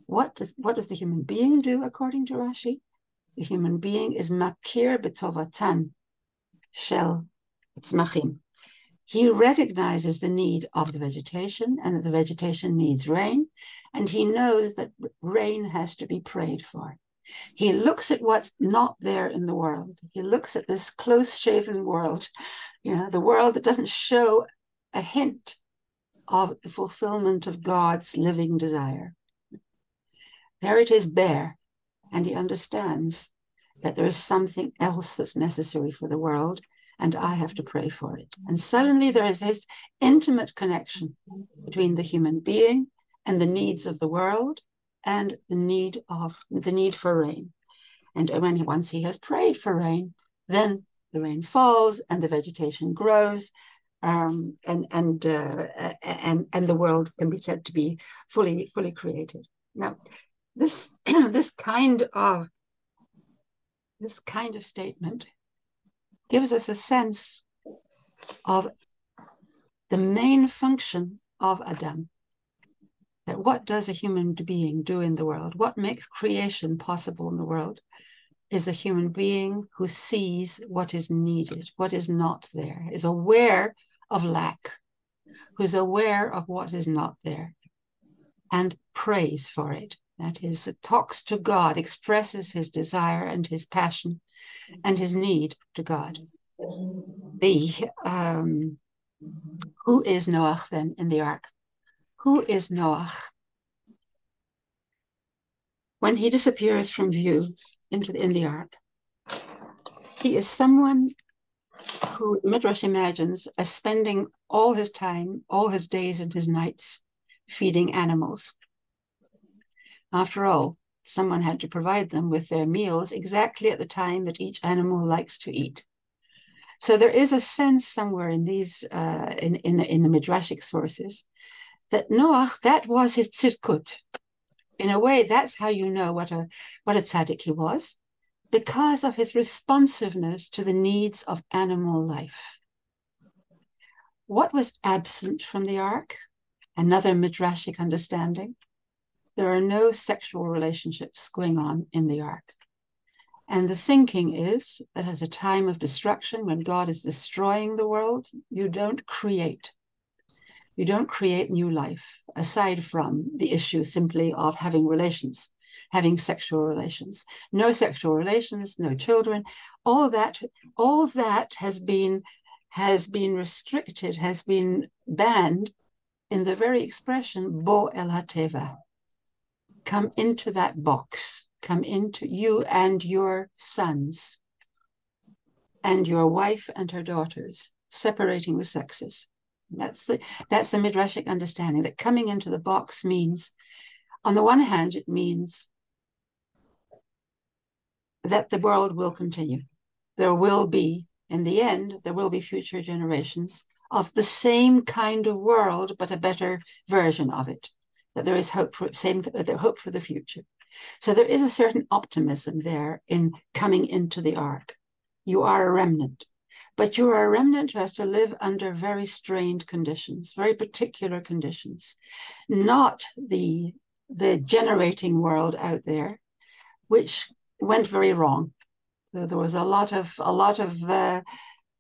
What does what does the human being do according to Rashi? The human being is makir betovatan shel tzmachim. He recognizes the need of the vegetation and that the vegetation needs rain, and he knows that rain has to be prayed for. He looks at what's not there in the world. He looks at this close shaven world, you know, the world that doesn't show a hint of the fulfillment of God's living desire. There it is bare, and he understands that there is something else that's necessary for the world, and I have to pray for it. And suddenly there is this intimate connection between the human being and the needs of the world and the need of the need for rain. And when he, once he has prayed for rain, then the rain falls and the vegetation grows, um, and and uh, and and the world can be said to be fully fully created. Now, this this kind of this kind of statement gives us a sense of the main function of Adam that what does a human being do in the world? What makes creation possible in the world is a human being who sees what is needed, what is not there, is aware of lack, who's aware of what is not there, and prays for it. That is, it talks to God, expresses his desire and his passion and his need to God. The um, who is Noach then in the ark? Who is Noach? When he disappears from view into in the ark, he is someone who Midrash imagines as spending all his time, all his days and his nights feeding animals. After all, someone had to provide them with their meals exactly at the time that each animal likes to eat. So there is a sense somewhere in these uh, in in the, in the midrashic sources that Noach, that was his tzidkut. In a way, that's how you know what a what a tzaddik he was, because of his responsiveness to the needs of animal life. What was absent from the ark? Another midrashic understanding. There are no sexual relationships going on in the ark. And the thinking is that at a time of destruction, when God is destroying the world, you don't create you don't create new life aside from the issue simply of having relations, having sexual relations. No sexual relations, no children. All that, all that has been has been restricted, has been banned in the very expression bo el hateva. Come into that box. Come into you and your sons and your wife and her daughters, separating the sexes. That's the that's the midrashic understanding that coming into the box means, on the one hand, it means that the world will continue. There will be, in the end, there will be future generations of the same kind of world, but a better version of it. That there is hope for same there hope for the future. So there is a certain optimism there in coming into the ark. You are a remnant. But you are a remnant who has to live under very strained conditions, very particular conditions, not the the generating world out there, which went very wrong. There was a lot of a lot of uh,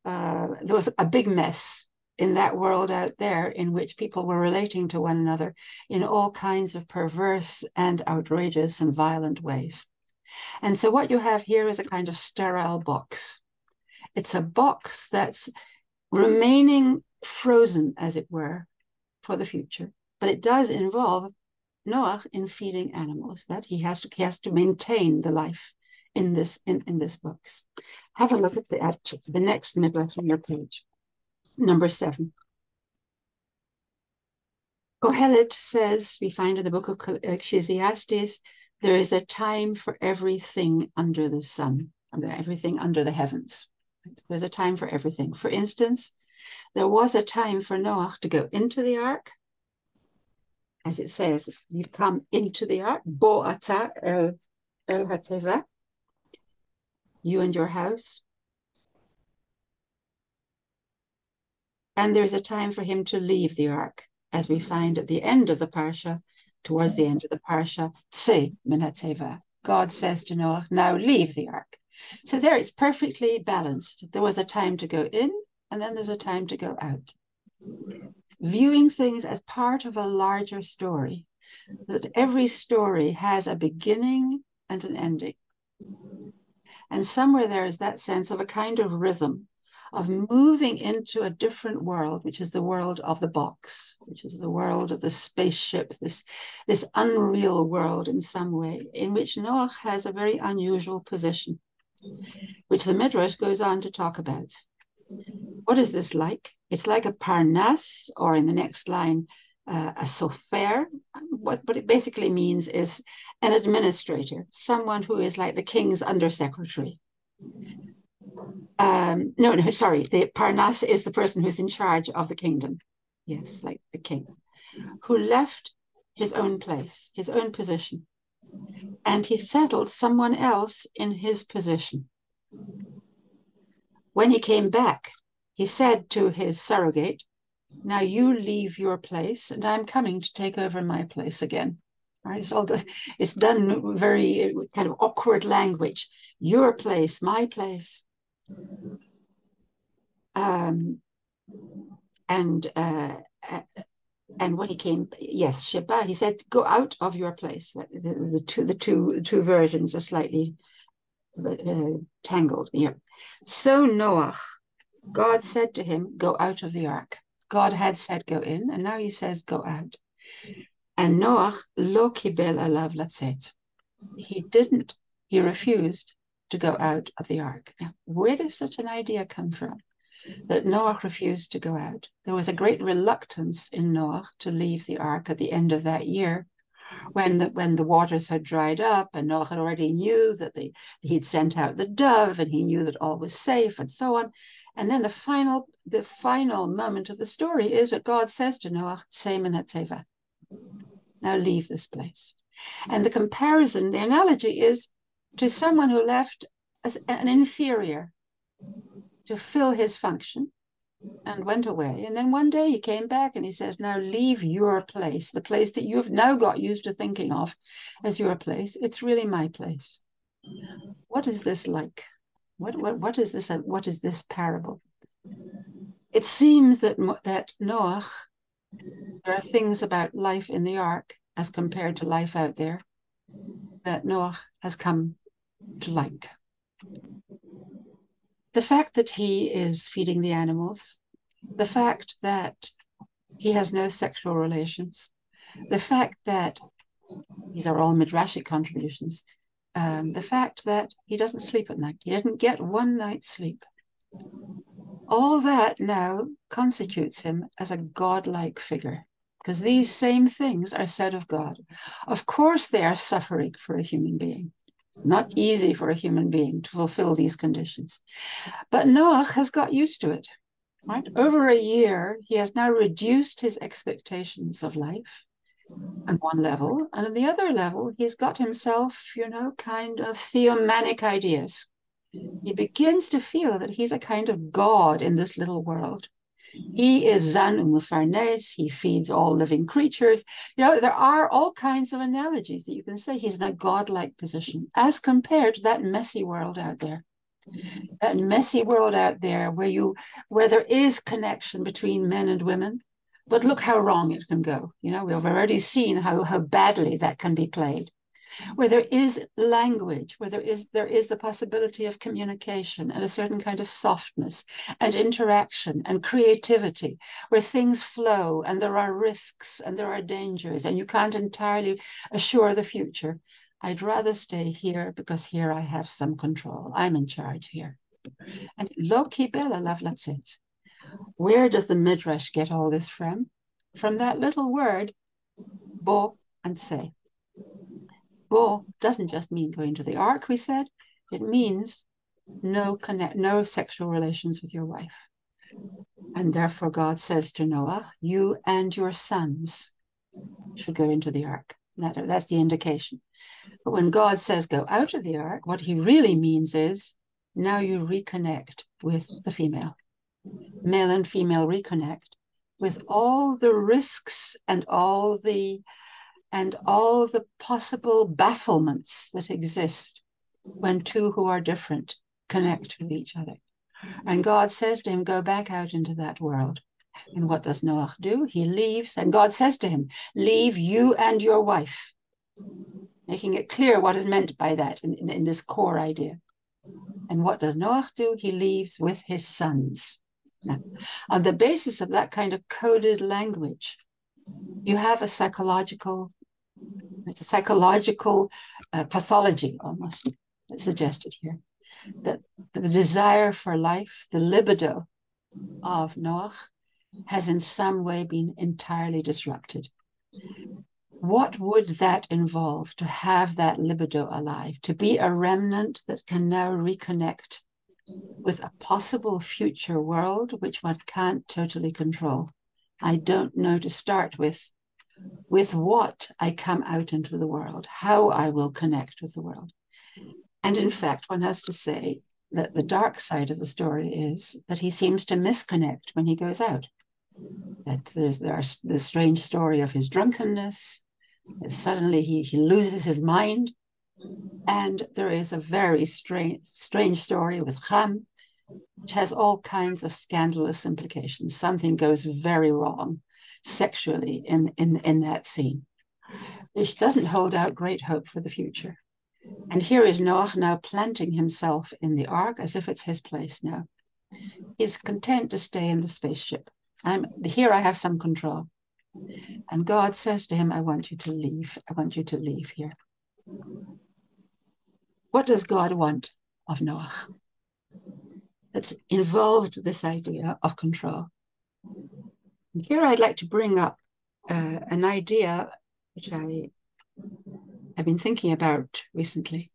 uh, there was a big mess in that world out there in which people were relating to one another in all kinds of perverse and outrageous and violent ways. And so what you have here is a kind of sterile box it's a box that's hmm. remaining frozen, as it were, for the future. But it does involve Noah in feeding animals, that he has to he has to maintain the life in this in, in this box. Have a look at the at the next middle from your page. Number seven. Kohelet says, we find in the book of Ecclesiastes, there is a time for everything under the sun, everything under the heavens. There's a time for everything. For instance, there was a time for Noah to go into the ark. As it says, you come into the ark, bo ata el, el hateva, you and your house. And there's a time for him to leave the ark, as we find at the end of the parsha, towards the end of the parsha, say minateva. God says to Noah, now leave the ark. So there it's perfectly balanced. There was a time to go in, and then there's a time to go out. Viewing things as part of a larger story, that every story has a beginning and an ending. And somewhere there is that sense of a kind of rhythm of moving into a different world, which is the world of the box, which is the world of the spaceship, this, this unreal world in some way, in which Noah has a very unusual position, which the Midrash goes on to talk about. What is this like? It's like a parnas, or in the next line, uh, a sofer. What, what it basically means is an administrator, someone who is like the king's undersecretary um, no, no, sorry. The Parnas is the person who's in charge of the kingdom. Yes, like the king, who left his own place, his own position, and he settled someone else in his position. When he came back, he said to his surrogate, Now you leave your place, and I'm coming to take over my place again. It's all done, it's done very kind of awkward language. Your place, my place. Um, and uh, and when he came, yes, Sheba, he said, "Go out of your place." The, the two the two two versions are slightly uh, tangled here. So Noah, God said to him, "Go out of the ark." God had said, "Go in," and now He says, "Go out." And Noah lo kibel alav latzet. He didn't. He refused to go out of the ark. Now, where does such an idea come from? That Noah refused to go out. There was a great reluctance in Noah to leave the ark at the end of that year when the, when the waters had dried up and Noah had already knew that the, he'd sent out the dove and he knew that all was safe and so on. And then the final the final moment of the story is that God says to Teva, now leave this place. And the comparison, the analogy is to someone who left as an inferior to fill his function and went away. And then one day he came back and he says, Now leave your place, the place that you've now got used to thinking of as your place. It's really my place. What is this like? What, what, what is this? What is this parable? It seems that, that Noah, there are things about life in the ark as compared to life out there that Noah has come to like. The fact that he is feeding the animals, the fact that he has no sexual relations, the fact that these are all midrashic contributions, um, the fact that he doesn't sleep at night, he didn't get one night's sleep. All that now constitutes him as a godlike figure because these same things are said of God. Of course, they are suffering for a human being not easy for a human being to fulfill these conditions. But Noah has got used to it. Right? Over a year, he has now reduced his expectations of life on one level. And on the other level, he's got himself, you know, kind of theomanic ideas. He begins to feel that he's a kind of God in this little world. He is Zan Umufarnes. He feeds all living creatures. You know, there are all kinds of analogies that you can say he's in a godlike position as compared to that messy world out there. That messy world out there where you where there is connection between men and women, but look how wrong it can go. You know, we've already seen how how badly that can be played where there is language, where there is there is the possibility of communication and a certain kind of softness and interaction and creativity, where things flow and there are risks and there are dangers and you can't entirely assure the future. I'd rather stay here because here I have some control. I'm in charge here. And lo kibel alav latzet. Where does the Midrash get all this from? From that little word, bo and say. Bo doesn't just mean going to the ark, we said. It means no connect, no sexual relations with your wife. And therefore God says to Noah, you and your sons should go into the ark. That, that's the indication. But when God says go out of the ark, what he really means is now you reconnect with the female. Male and female reconnect with all the risks and all the and all the possible bafflements that exist when two who are different connect with each other. And mm-hmm. God says to him, Go back out into that world. And what does Noah do? He leaves, and God says to him, Leave you and your wife, making it clear what is meant by that in, in, in this core idea. And what does Noah do? He leaves with his sons. Now, on the basis of that kind of coded language, you have a psychological, it's a psychological uh, pathology almost suggested here. That the desire for life, the libido of Noah, has in some way been entirely disrupted. What would that involve to have that libido alive, to be a remnant that can now reconnect with a possible future world which one can't totally control. I don't know to start with with what I come out into the world, how I will connect with the world. And in fact, one has to say that the dark side of the story is that he seems to misconnect when he goes out. That there's there's the strange story of his drunkenness. Suddenly he, he loses his mind and there is a very strange, strange story with Ham, which has all kinds of scandalous implications. Something goes very wrong sexually in, in, in that scene, which doesn't hold out great hope for the future. And here is Noah now planting himself in the ark as if it's his place now. He's content to stay in the spaceship. I'm here I have some control. And God says to him, I want you to leave. I want you to leave here. What does God want of Noah? That's involved this idea of control. Here I'd like to bring up uh, an idea which I have been thinking about recently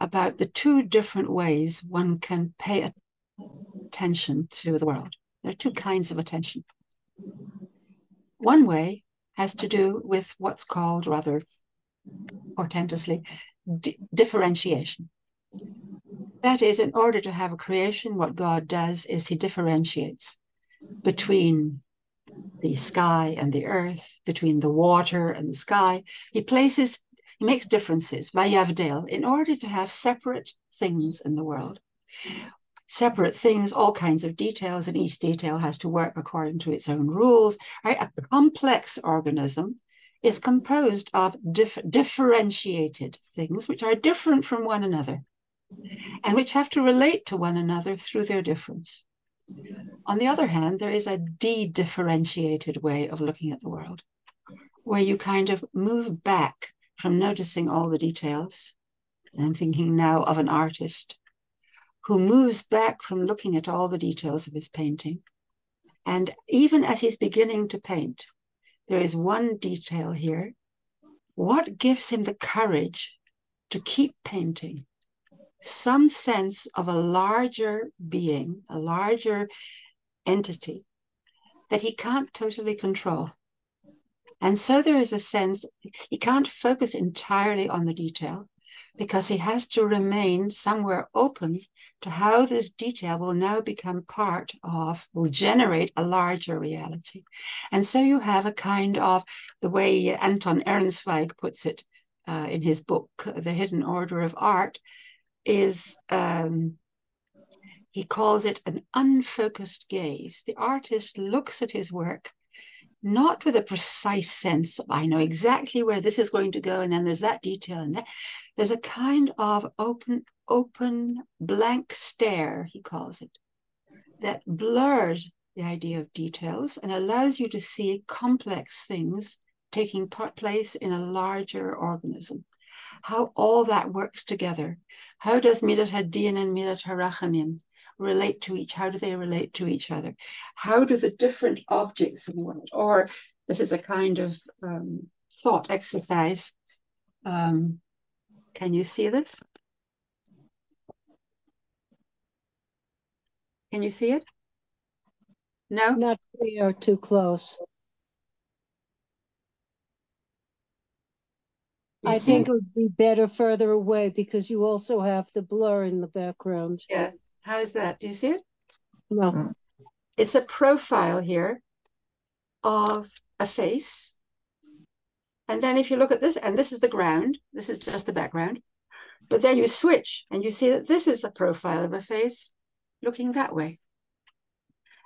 about the two different ways one can pay attention to the world. There are two kinds of attention. One way has to do with what's called, rather portentously, differentiation. That is, in order to have a creation, what God does is he differentiates between the sky and the earth, between the water and the sky. He places, he makes differences, vayavdel, in order to have separate things in the world. Separate things, all kinds of details, and each detail has to work according to its own rules. Right? A complex organism is composed of dif- differentiated things which are different from one another and which have to relate to one another through their difference. On the other hand, there is a de differentiated way of looking at the world where you kind of move back from noticing all the details. And I'm thinking now of an artist who moves back from looking at all the details of his painting. And even as he's beginning to paint, there is one detail here. What gives him the courage to keep painting? Some sense of a larger being, a larger entity that he can't totally control. And so there is a sense he can't focus entirely on the detail because he has to remain somewhere open to how this detail will now become part of, will generate a larger reality. And so you have a kind of, the way Anton Ehrenzweig puts it uh, in his book, The Hidden Order of Art, is um, he calls it an unfocused gaze. The artist looks at his work not with a precise sense of I know exactly where this is going to go, and then there's that detail and that. There's a kind of open, open, blank stare, he calls it, that blurs the idea of details and allows you to see complex things taking part place in a larger organism. How all that works together. How does Midat Hadin and Midat Harachamim relate to each how do they relate to each other? How do the different objects in the world or this is a kind of um, thought exercise um, can you see this? Can you see it? No?
Not or too close I think it would be better further away because you also have the blur in the background.
Yes. How is that? Do you see it?
No.
Mm.
It's a profile here of a face. And then if you look at this, and this is the ground, this is just the background. But then you switch and you see that this is a profile of a face looking that way.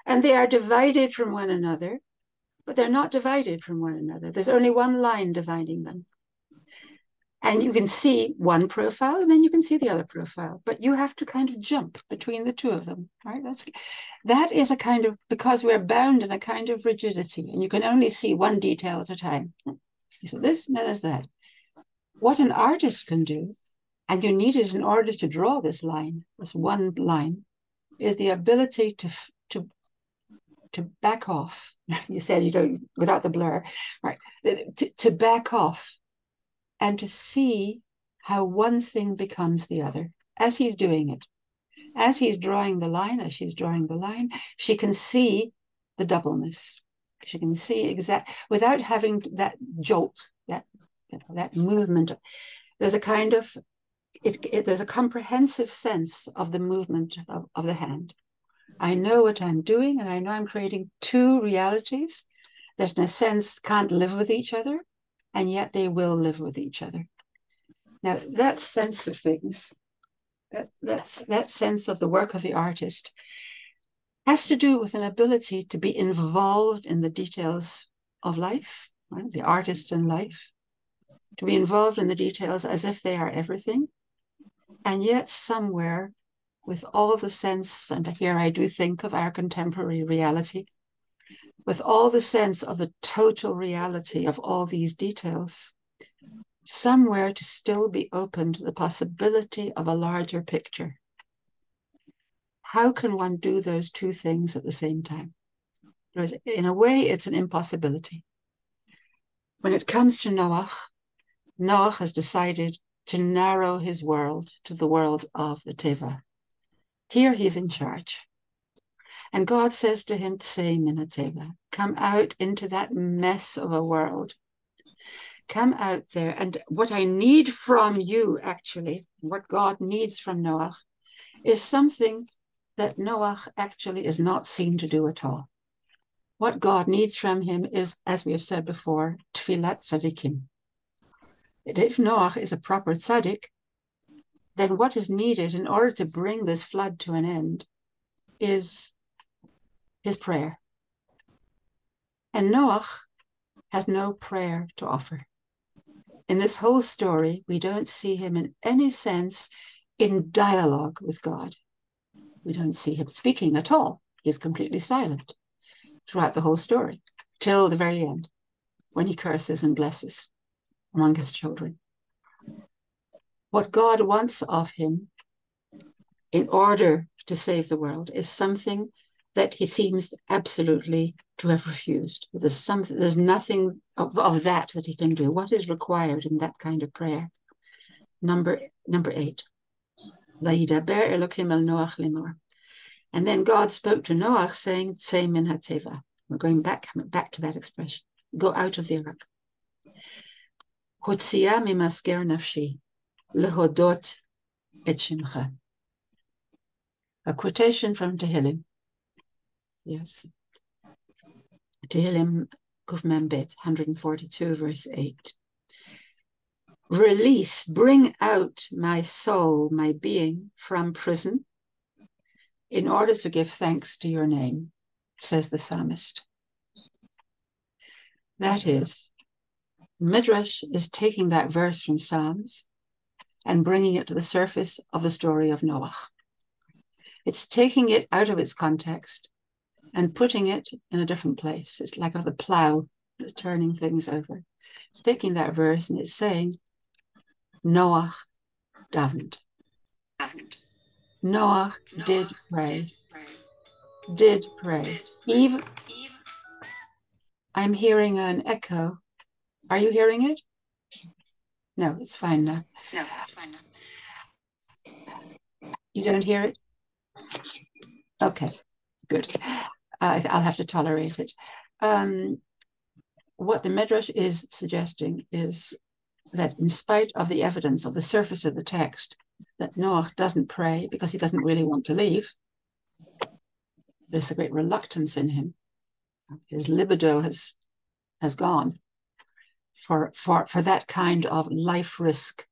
And they are divided from one another, but they're not divided from one another. There's only one line dividing them. And you can see one profile and then you can see the other profile, but you have to kind of jump between the two of them, right? That's that is a kind of because we're bound in a kind of rigidity, and you can only see one detail at a time. See this, and there's that. What an artist can do, and you need it in order to draw this line, this one line, is the ability to to to back off. You said you don't without the blur, right? To, to back off and to see how one thing becomes the other as he's doing it. As he's drawing the line, as she's drawing the line, she can see the doubleness. She can see exact without having that jolt, that you know, that movement. There's a kind of it, it, there's a comprehensive sense of the movement of, of the hand. I know what I'm doing, and I know I'm creating two realities that, in a sense, can't live with each other, and yet they will live with each other. Now, that sense of things, that, that's, that sense of the work of the artist, has to do with an ability to be involved in the details of life, right? the artist in life, to be involved in the details as if they are everything, and yet somewhere with all the sense, and here I do think of our contemporary reality, with all the sense of the total reality of all these details, somewhere to still be open to the possibility of a larger picture. How can one do those two things at the same time? In a way, it's an impossibility. When it comes to Noach, Noach has decided to narrow his world to the world of the Teva. Here he's in charge. And God says to him, Say, Minateva, come out into that mess of a world. Come out there. And what I need from you, actually, what God needs from Noah, is something that Noah actually is not seen to do at all. What God needs from him is, as we have said before, tfilat tzaddikim. If Noah is a proper tzaddik, then what is needed in order to bring this flood to an end is his prayer. And Noah has no prayer to offer. In this whole story, we don't see him in any sense in dialogue with God. We don't see him speaking at all. He's completely silent throughout the whole story till the very end when he curses and blesses among his children. What God wants of him in order to save the world is something that he seems absolutely to have refused. There's something, there's nothing of, of that that he can do. What is required in that kind of prayer? Number number eight. And then God spoke to Noah, saying, hateva. We're going back, back to that expression. Go out of the ark. Lehodot. A quotation from Tehillim. Yes. Tehillim Kuf Bet, 142, verse 8. Release, bring out my soul, my being from prison in order to give thanks to your name, says the psalmist. That is, Midrash is taking that verse from Psalms and bringing it to the surface of the story of Noah. It's taking it out of its context and putting it in a different place. It's like a plow that's turning things over. It's taking that verse and it's saying, Noah davened. Noah did pray. Did pray. Even I'm hearing an echo. Are you hearing it? No, it's fine now. No, it's fine now. You don't hear it? Okay, good. Uh, I'll have to tolerate it. Um, what the Midrash is suggesting is that in spite of the evidence of the surface of the text, that Noah doesn't pray because he doesn't really want to leave. There's a great reluctance in him. His libido has has gone for for for that kind of life risk.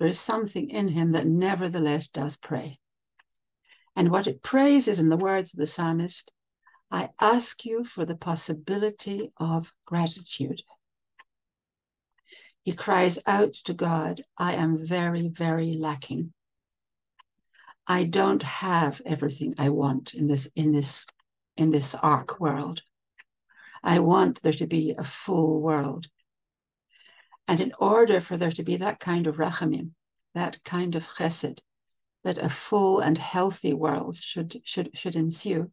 There is something in him that nevertheless does pray. And what it prays is in the words of the psalmist, I ask you for the possibility of gratitude. He cries out to God, I am very, very lacking. I don't have everything I want in this in this in this ark world. I want there to be a full world. And in order for there to be that kind of rachamim, that kind of chesed, that a full and healthy world should should should ensue,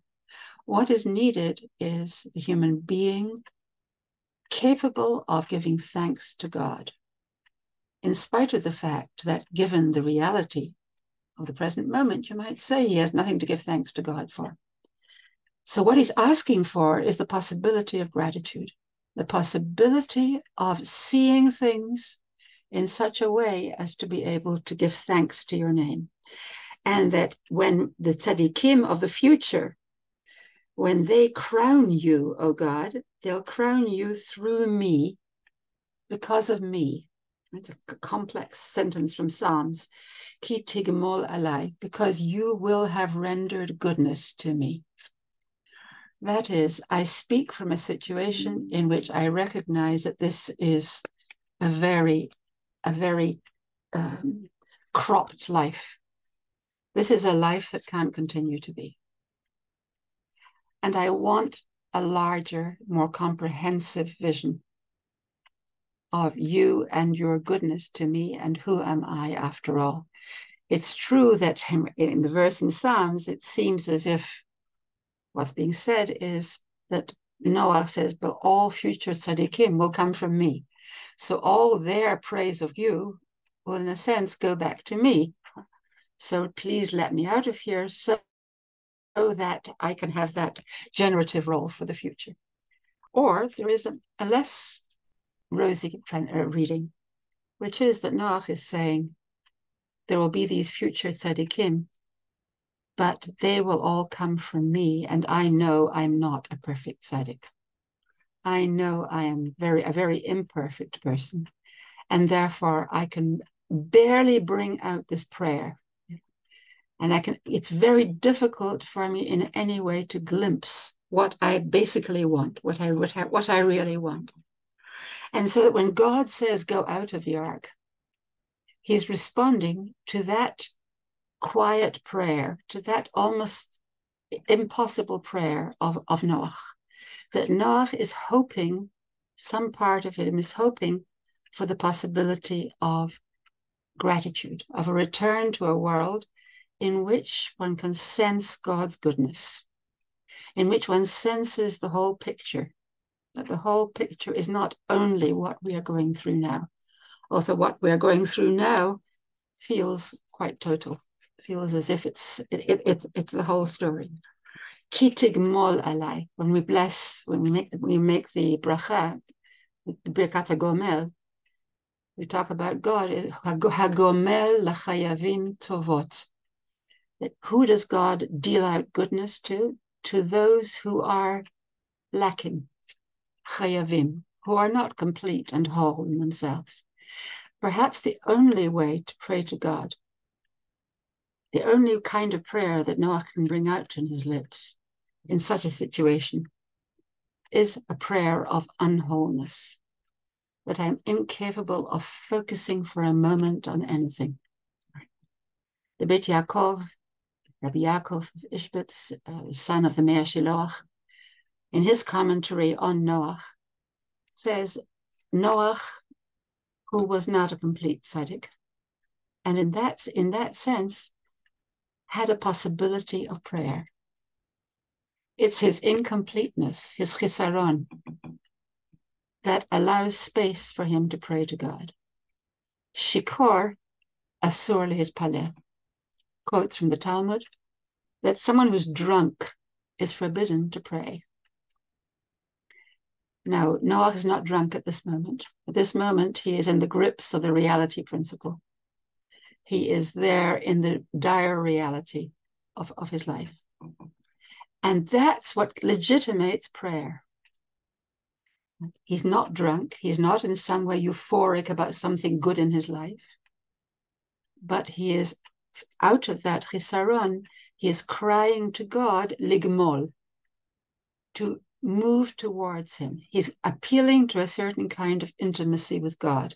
what is needed is the human being capable of giving thanks to God, in spite of the fact that, given the reality of the present moment, you might say he has nothing to give thanks to God for. So, what he's asking for is the possibility of gratitude, the possibility of seeing things in such a way as to be able to give thanks to your name. And that when the tzaddikim of the future when they crown you, O God, they'll crown you through me because of me. It's a complex sentence from Psalms. Ki tigmol alai, because you will have rendered goodness to me. That is, I speak from a situation in which I recognize that this is a very, a very um, cropped life. This is a life that can't continue to be. And I want a larger, more comprehensive vision of you and your goodness to me and who am I after all. It's true that in the verse in Psalms, it seems as if what's being said is that Noah says, but all future tzaddikim will come from me. So all their praise of you will, in a sense, go back to me. So please let me out of here so so that I can have that generative role for the future. Or there is a, a less rosy uh, reading, which is that Noach is saying there will be these future tzaddikim, but they will all come from me, and I know I'm not a perfect tzaddik. I know I am very a very imperfect person, and therefore I can barely bring out this prayer and I can it's very difficult for me in any way to glimpse what I basically want, what I what I, what I really want. And so that when God says go out of the ark, he's responding to that quiet prayer, to that almost impossible prayer of, of Noah. That Noah is hoping, some part of him is hoping for the possibility of gratitude, of a return to a world in which one can sense God's goodness, in which one senses the whole picture, that the whole picture is not only what we are going through now, although what we are going through now feels quite total, feels as if it's it, it, it's it's the whole story. Ki tigmol alai. When we bless, when we make we make the bracha, birkat gomel, we talk about God. Hagomel lachayavim tovot who does God deal out goodness to? To those who are lacking, chayavim, who are not complete and whole in themselves. Perhaps the only way to pray to God, the only kind of prayer that Noah can bring out in his lips in such a situation is a prayer of unwholeness, that I'm incapable of focusing for a moment on anything. The Beit Yaakov Rabbi Yaakov of Ishbitz, uh, son of the Mei HaShiloach, in his commentary on Noach, says Noach, who was not a complete tzaddik, and in that in that sense, had a possibility of prayer. It's his incompleteness, his chisaron, that allows space for him to pray to God. Shikor asur paleh quotes from the Talmud that someone who's drunk is forbidden to pray. Now, Noah is not drunk at this moment. At this moment, he is in the grips of the reality principle. He is there in the dire reality of, of his life. And that's what legitimates prayer. He's not drunk. He's not in some way euphoric about something good in his life. But he is out of that chisaron. He is crying to God, ligmol, to move towards him. He's appealing to a certain kind of intimacy with God.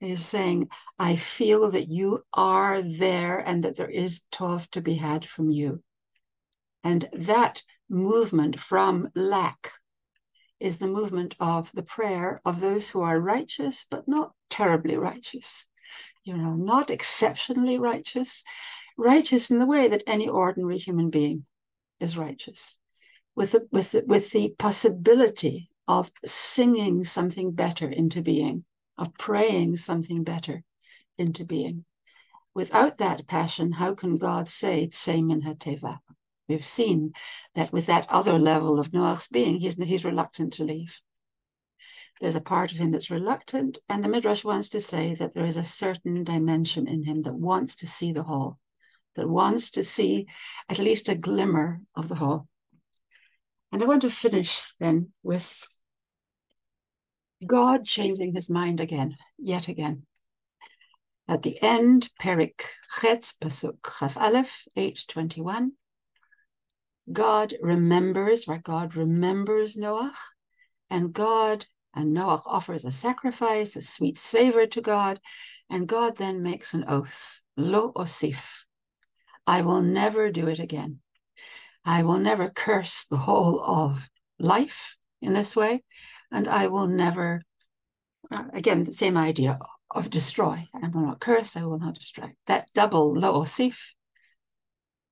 He's saying, I feel that you are there and that there is tov to be had from you. And that movement from lack is the movement of the prayer of those who are righteous, but not terribly righteous. You know, not exceptionally righteous, righteous in the way that any ordinary human being is righteous with the, with the, with the possibility of singing something better into being, of praying something better into being. Without that passion, how can God say Tsemin Hateva? We've seen that with that other level of Noach's being, he's, he's reluctant to leave. There's a part of him that's reluctant, and the Midrash wants to say that there is a certain dimension in him that wants to see the whole, that wants to see at least a glimmer of the whole. And I want to finish then with God changing his mind again, yet again. At the end, Perek Chet, Pasuk Chaf Aleph, 821, God remembers, where God remembers Noah, and God and Noah offers a sacrifice, a sweet savor to God, and God then makes an oath, Lo Osif, I will never do it again. I will never curse the whole of life in this way, and I will never, uh, again, the same idea of destroy. I will not curse, I will not destroy. That double lo osif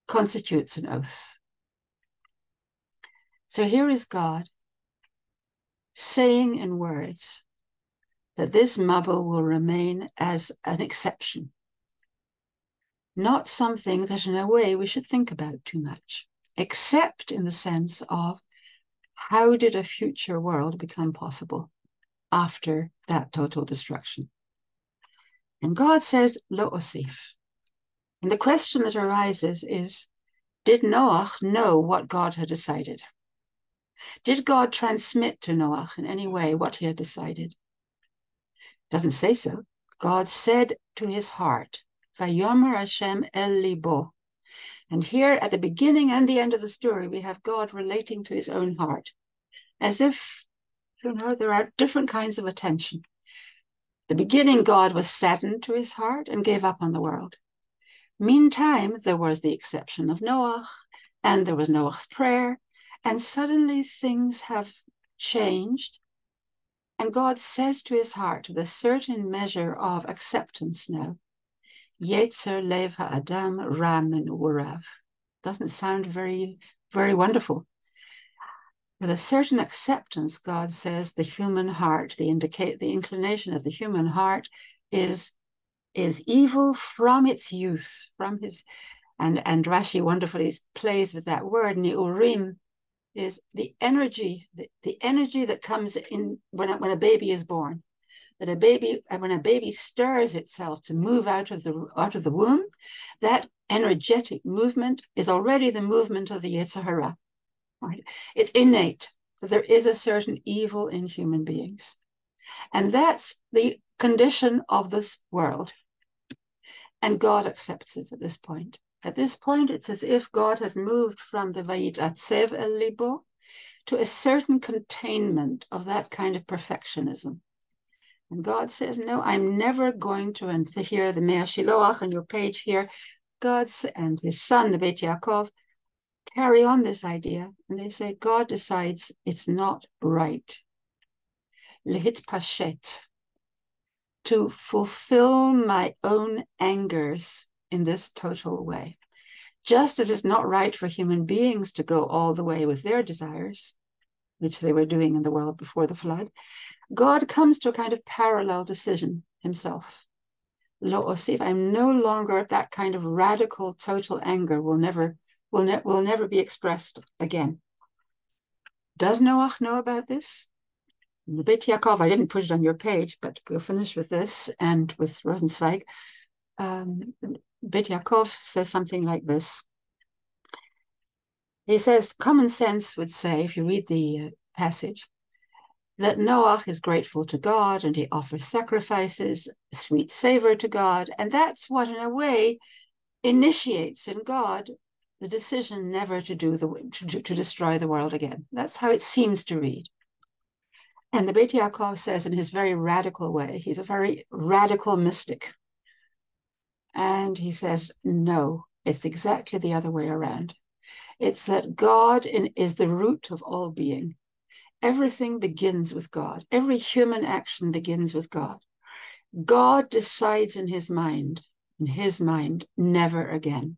constitutes an oath. So here is God saying in words that this Mabul will remain as an exception, not something that in a way we should think about too much except in the sense of how did a future world become possible after that total destruction? And God says, Lo osif. And the question that arises is Did Noah know what God had decided? Did God transmit to Noah in any way what he had decided? Doesn't say so. God said to his heart, Vayomer Hashem el libo, and here at the beginning and the end of the story, we have God relating to his own heart, as if, you know, there are different kinds of attention. The beginning, God was saddened to his heart and gave up on the world. Meantime, there was the exception of Noah, and there was Noah's prayer, and suddenly things have changed. And God says to his heart with a certain measure of acceptance now, Yetzer lev ha'adam ramen urav. Doesn't sound very, very wonderful. With a certain acceptance, God says the human heart, the indicate the inclination of the human heart is is evil from its youth, from his and and Rashi wonderfully plays with that word niurim is the energy, the, the energy that comes in when a, when a baby is born that a baby, when a baby stirs itself to move out of the out of the womb, that energetic movement is already the movement of the Yetzer Hara. Right? It's innate that there is a certain evil in human beings. And that's the condition of this world. And God accepts it at this point. At this point, it's as if God has moved from the Vayit Atsev El Libo to a certain containment of that kind of perfectionism. And God says, No, I'm never going to. And here, the Mei HaShiloach on your page here, God and his son, the Beit Yaakov, carry on this idea. And they say, God decides it's not right. Lehit pashet, to fulfill my own angers in this total way. Just as it's not right for human beings to go all the way with their desires, which they were doing in the world before the flood, God comes to a kind of parallel decision himself. Lo osif, I'm no longer that kind of radical total anger will never will, ne- will never be expressed again. Does Noach know about this? The Beit Yaakov, I didn't put it on your page, but we'll finish with this and with Rosenzweig. Um, Beit Yaakov says something like this. He says, common sense would say, if you read the uh, passage, that Noah is grateful to God and he offers sacrifices, sweet savor to God. And that's what, in a way, initiates in God the decision never to do the to, to destroy the world again. That's how it seems to read. And the Beit Yaakov says in his very radical way, he's a very radical mystic. And he says, no, it's exactly the other way around. It's that God in, is the root of all being. Everything begins with God. Every human action begins with God. God decides in his mind, in his mind, never again.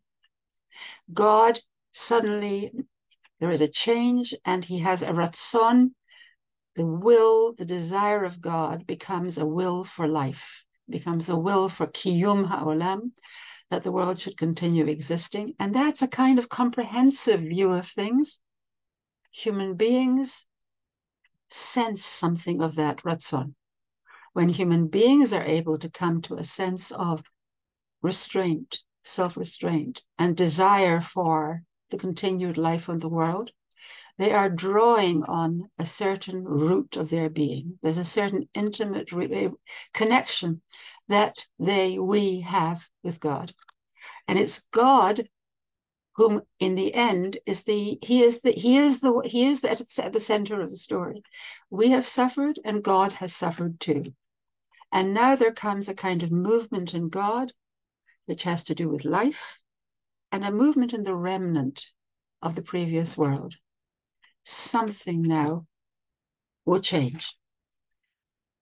God suddenly, there is a change and he has a ratzon, the will, the desire of God becomes a will for life, becomes a will for kiyum ha'olam, that the world should continue existing. And that's a kind of comprehensive view of things. Human beings sense something of that ratzon. When human beings are able to come to a sense of restraint, self restraint, and desire for the continued life of the world, they are drawing on a certain root of their being. There's a certain intimate eh, connection that they, we have with God. And it's God whom in the end is the he is the he is the he is the, at the center of the story we have suffered and god has suffered too and now there comes a kind of movement in god which has to do with life and a movement in the remnant of the previous world something now will change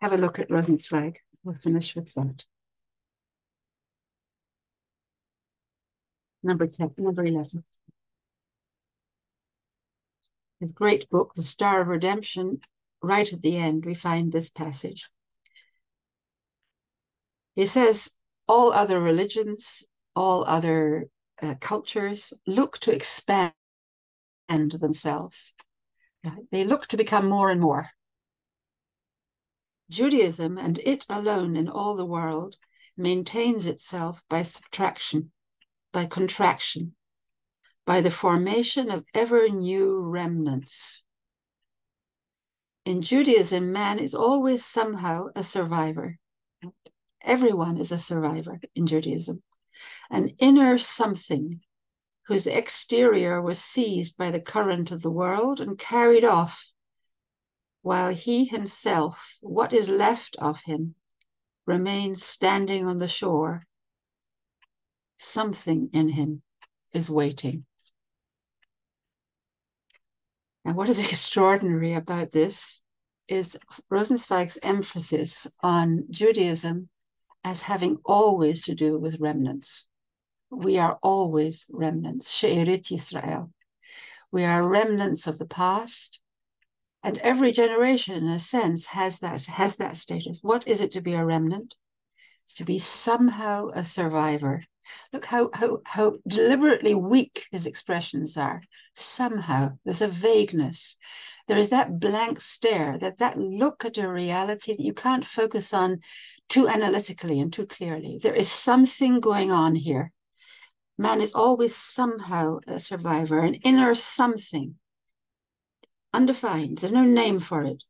have a look at rosenzweig we'll finish with that number 10, number 11. His great book, The Star of Redemption, right at the end, we find this passage. He says, all other religions, all other uh, cultures look to expand themselves. They look to become more and more. Judaism and it alone in all the world maintains itself by subtraction by contraction, by the formation of ever new remnants. In Judaism, man is always somehow a survivor. Everyone is a survivor in Judaism. An inner something whose exterior was seized by the current of the world and carried off, while he himself, what is left of him, remains standing on the shore something in him is waiting. And what is extraordinary about this is Rosenzweig's emphasis on Judaism as having always to do with remnants. We are always remnants, She'erit Yisrael. We are remnants of the past, and every generation, in a sense, has that has that status. What is it to be a remnant? It's to be somehow a survivor, Look how, how, how deliberately weak his expressions are. Somehow there's a vagueness. There is that blank stare, that, that look at a reality that you can't focus on too analytically and too clearly. There is something going on here. Man is always somehow a survivor, an inner something, undefined. There's no name for it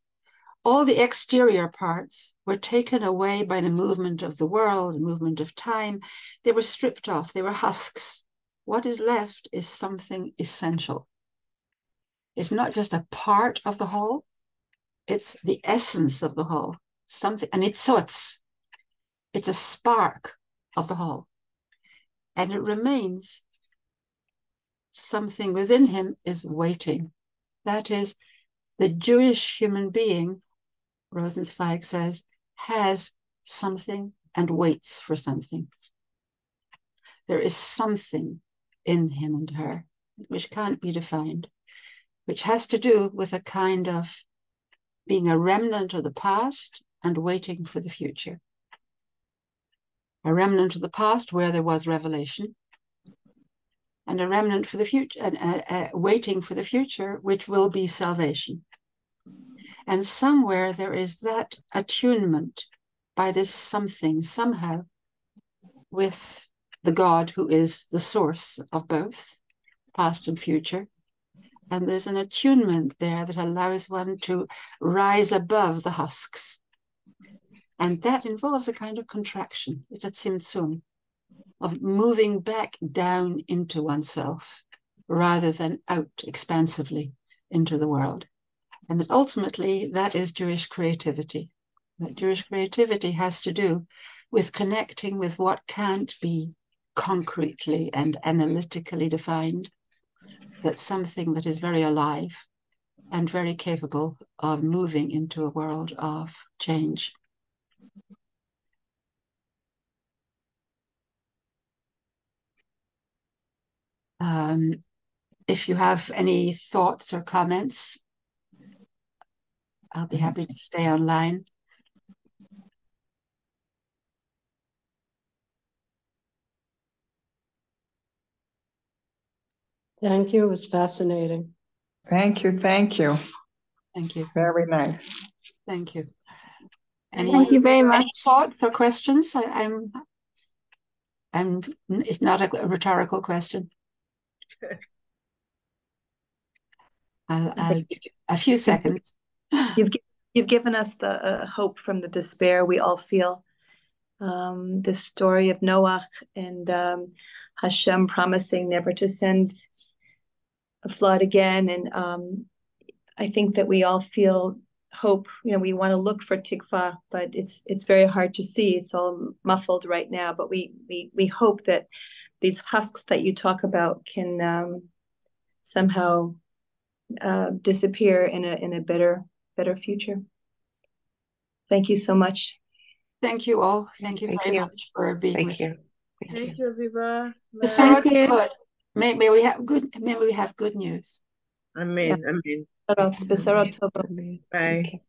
all the exterior parts were taken away by the movement of the world, the movement of time. They were stripped off, they were husks. What is left is something essential. It's not just a part of the whole, it's the essence of the whole. Something, and it's so it's it's a spark of the whole. And it remains something within him is waiting. That is, the Jewish human being Rosenzweig says, has something and waits for something. There is something in him and her, which can't be defined, which has to do with a kind of being a remnant of the past and waiting for the future. A remnant of the past where there was revelation, and a remnant for the future, and uh, uh, waiting for the future, which will be salvation. And somewhere there is that attunement by this something, somehow, with the God who is the source of both past and future. And there's an attunement there that allows one to rise above the husks. And that involves a kind of contraction. It's a tzimtzum, of moving back down into oneself rather than out expansively into the world. And that ultimately that is Jewish creativity. That Jewish creativity has to do with connecting with what can't be concretely and analytically defined, that's something that is very alive and very capable of moving into a world of change. Um, if you have any thoughts or comments, I'll be happy to stay online.
Thank you. It was fascinating.
Thank you. Thank you.
Thank you.
Very nice.
Thank you.
Any, Thank you very much.
thoughts or questions? I, am I'm, I'm. It's not a, a rhetorical question. I'll, I'll give you a few seconds.
You've you've given us the uh, hope from the despair we all feel. Um, the story of Noah and um, Hashem promising never to send a flood again. And um, I think that we all feel hope. You know, we want to look for tikva, but it's it's very hard to see. It's all muffled right now. But we we we hope that these husks that you talk about can um, somehow uh, disappear in a in a better better future. Thank you so much.
Thank you all. Thank you Thank very you. much for being
Thank
with
you.
Thank you, Avivah.
Thank you. May, may we have good may we have good news.
Amen. Amen.
Bye.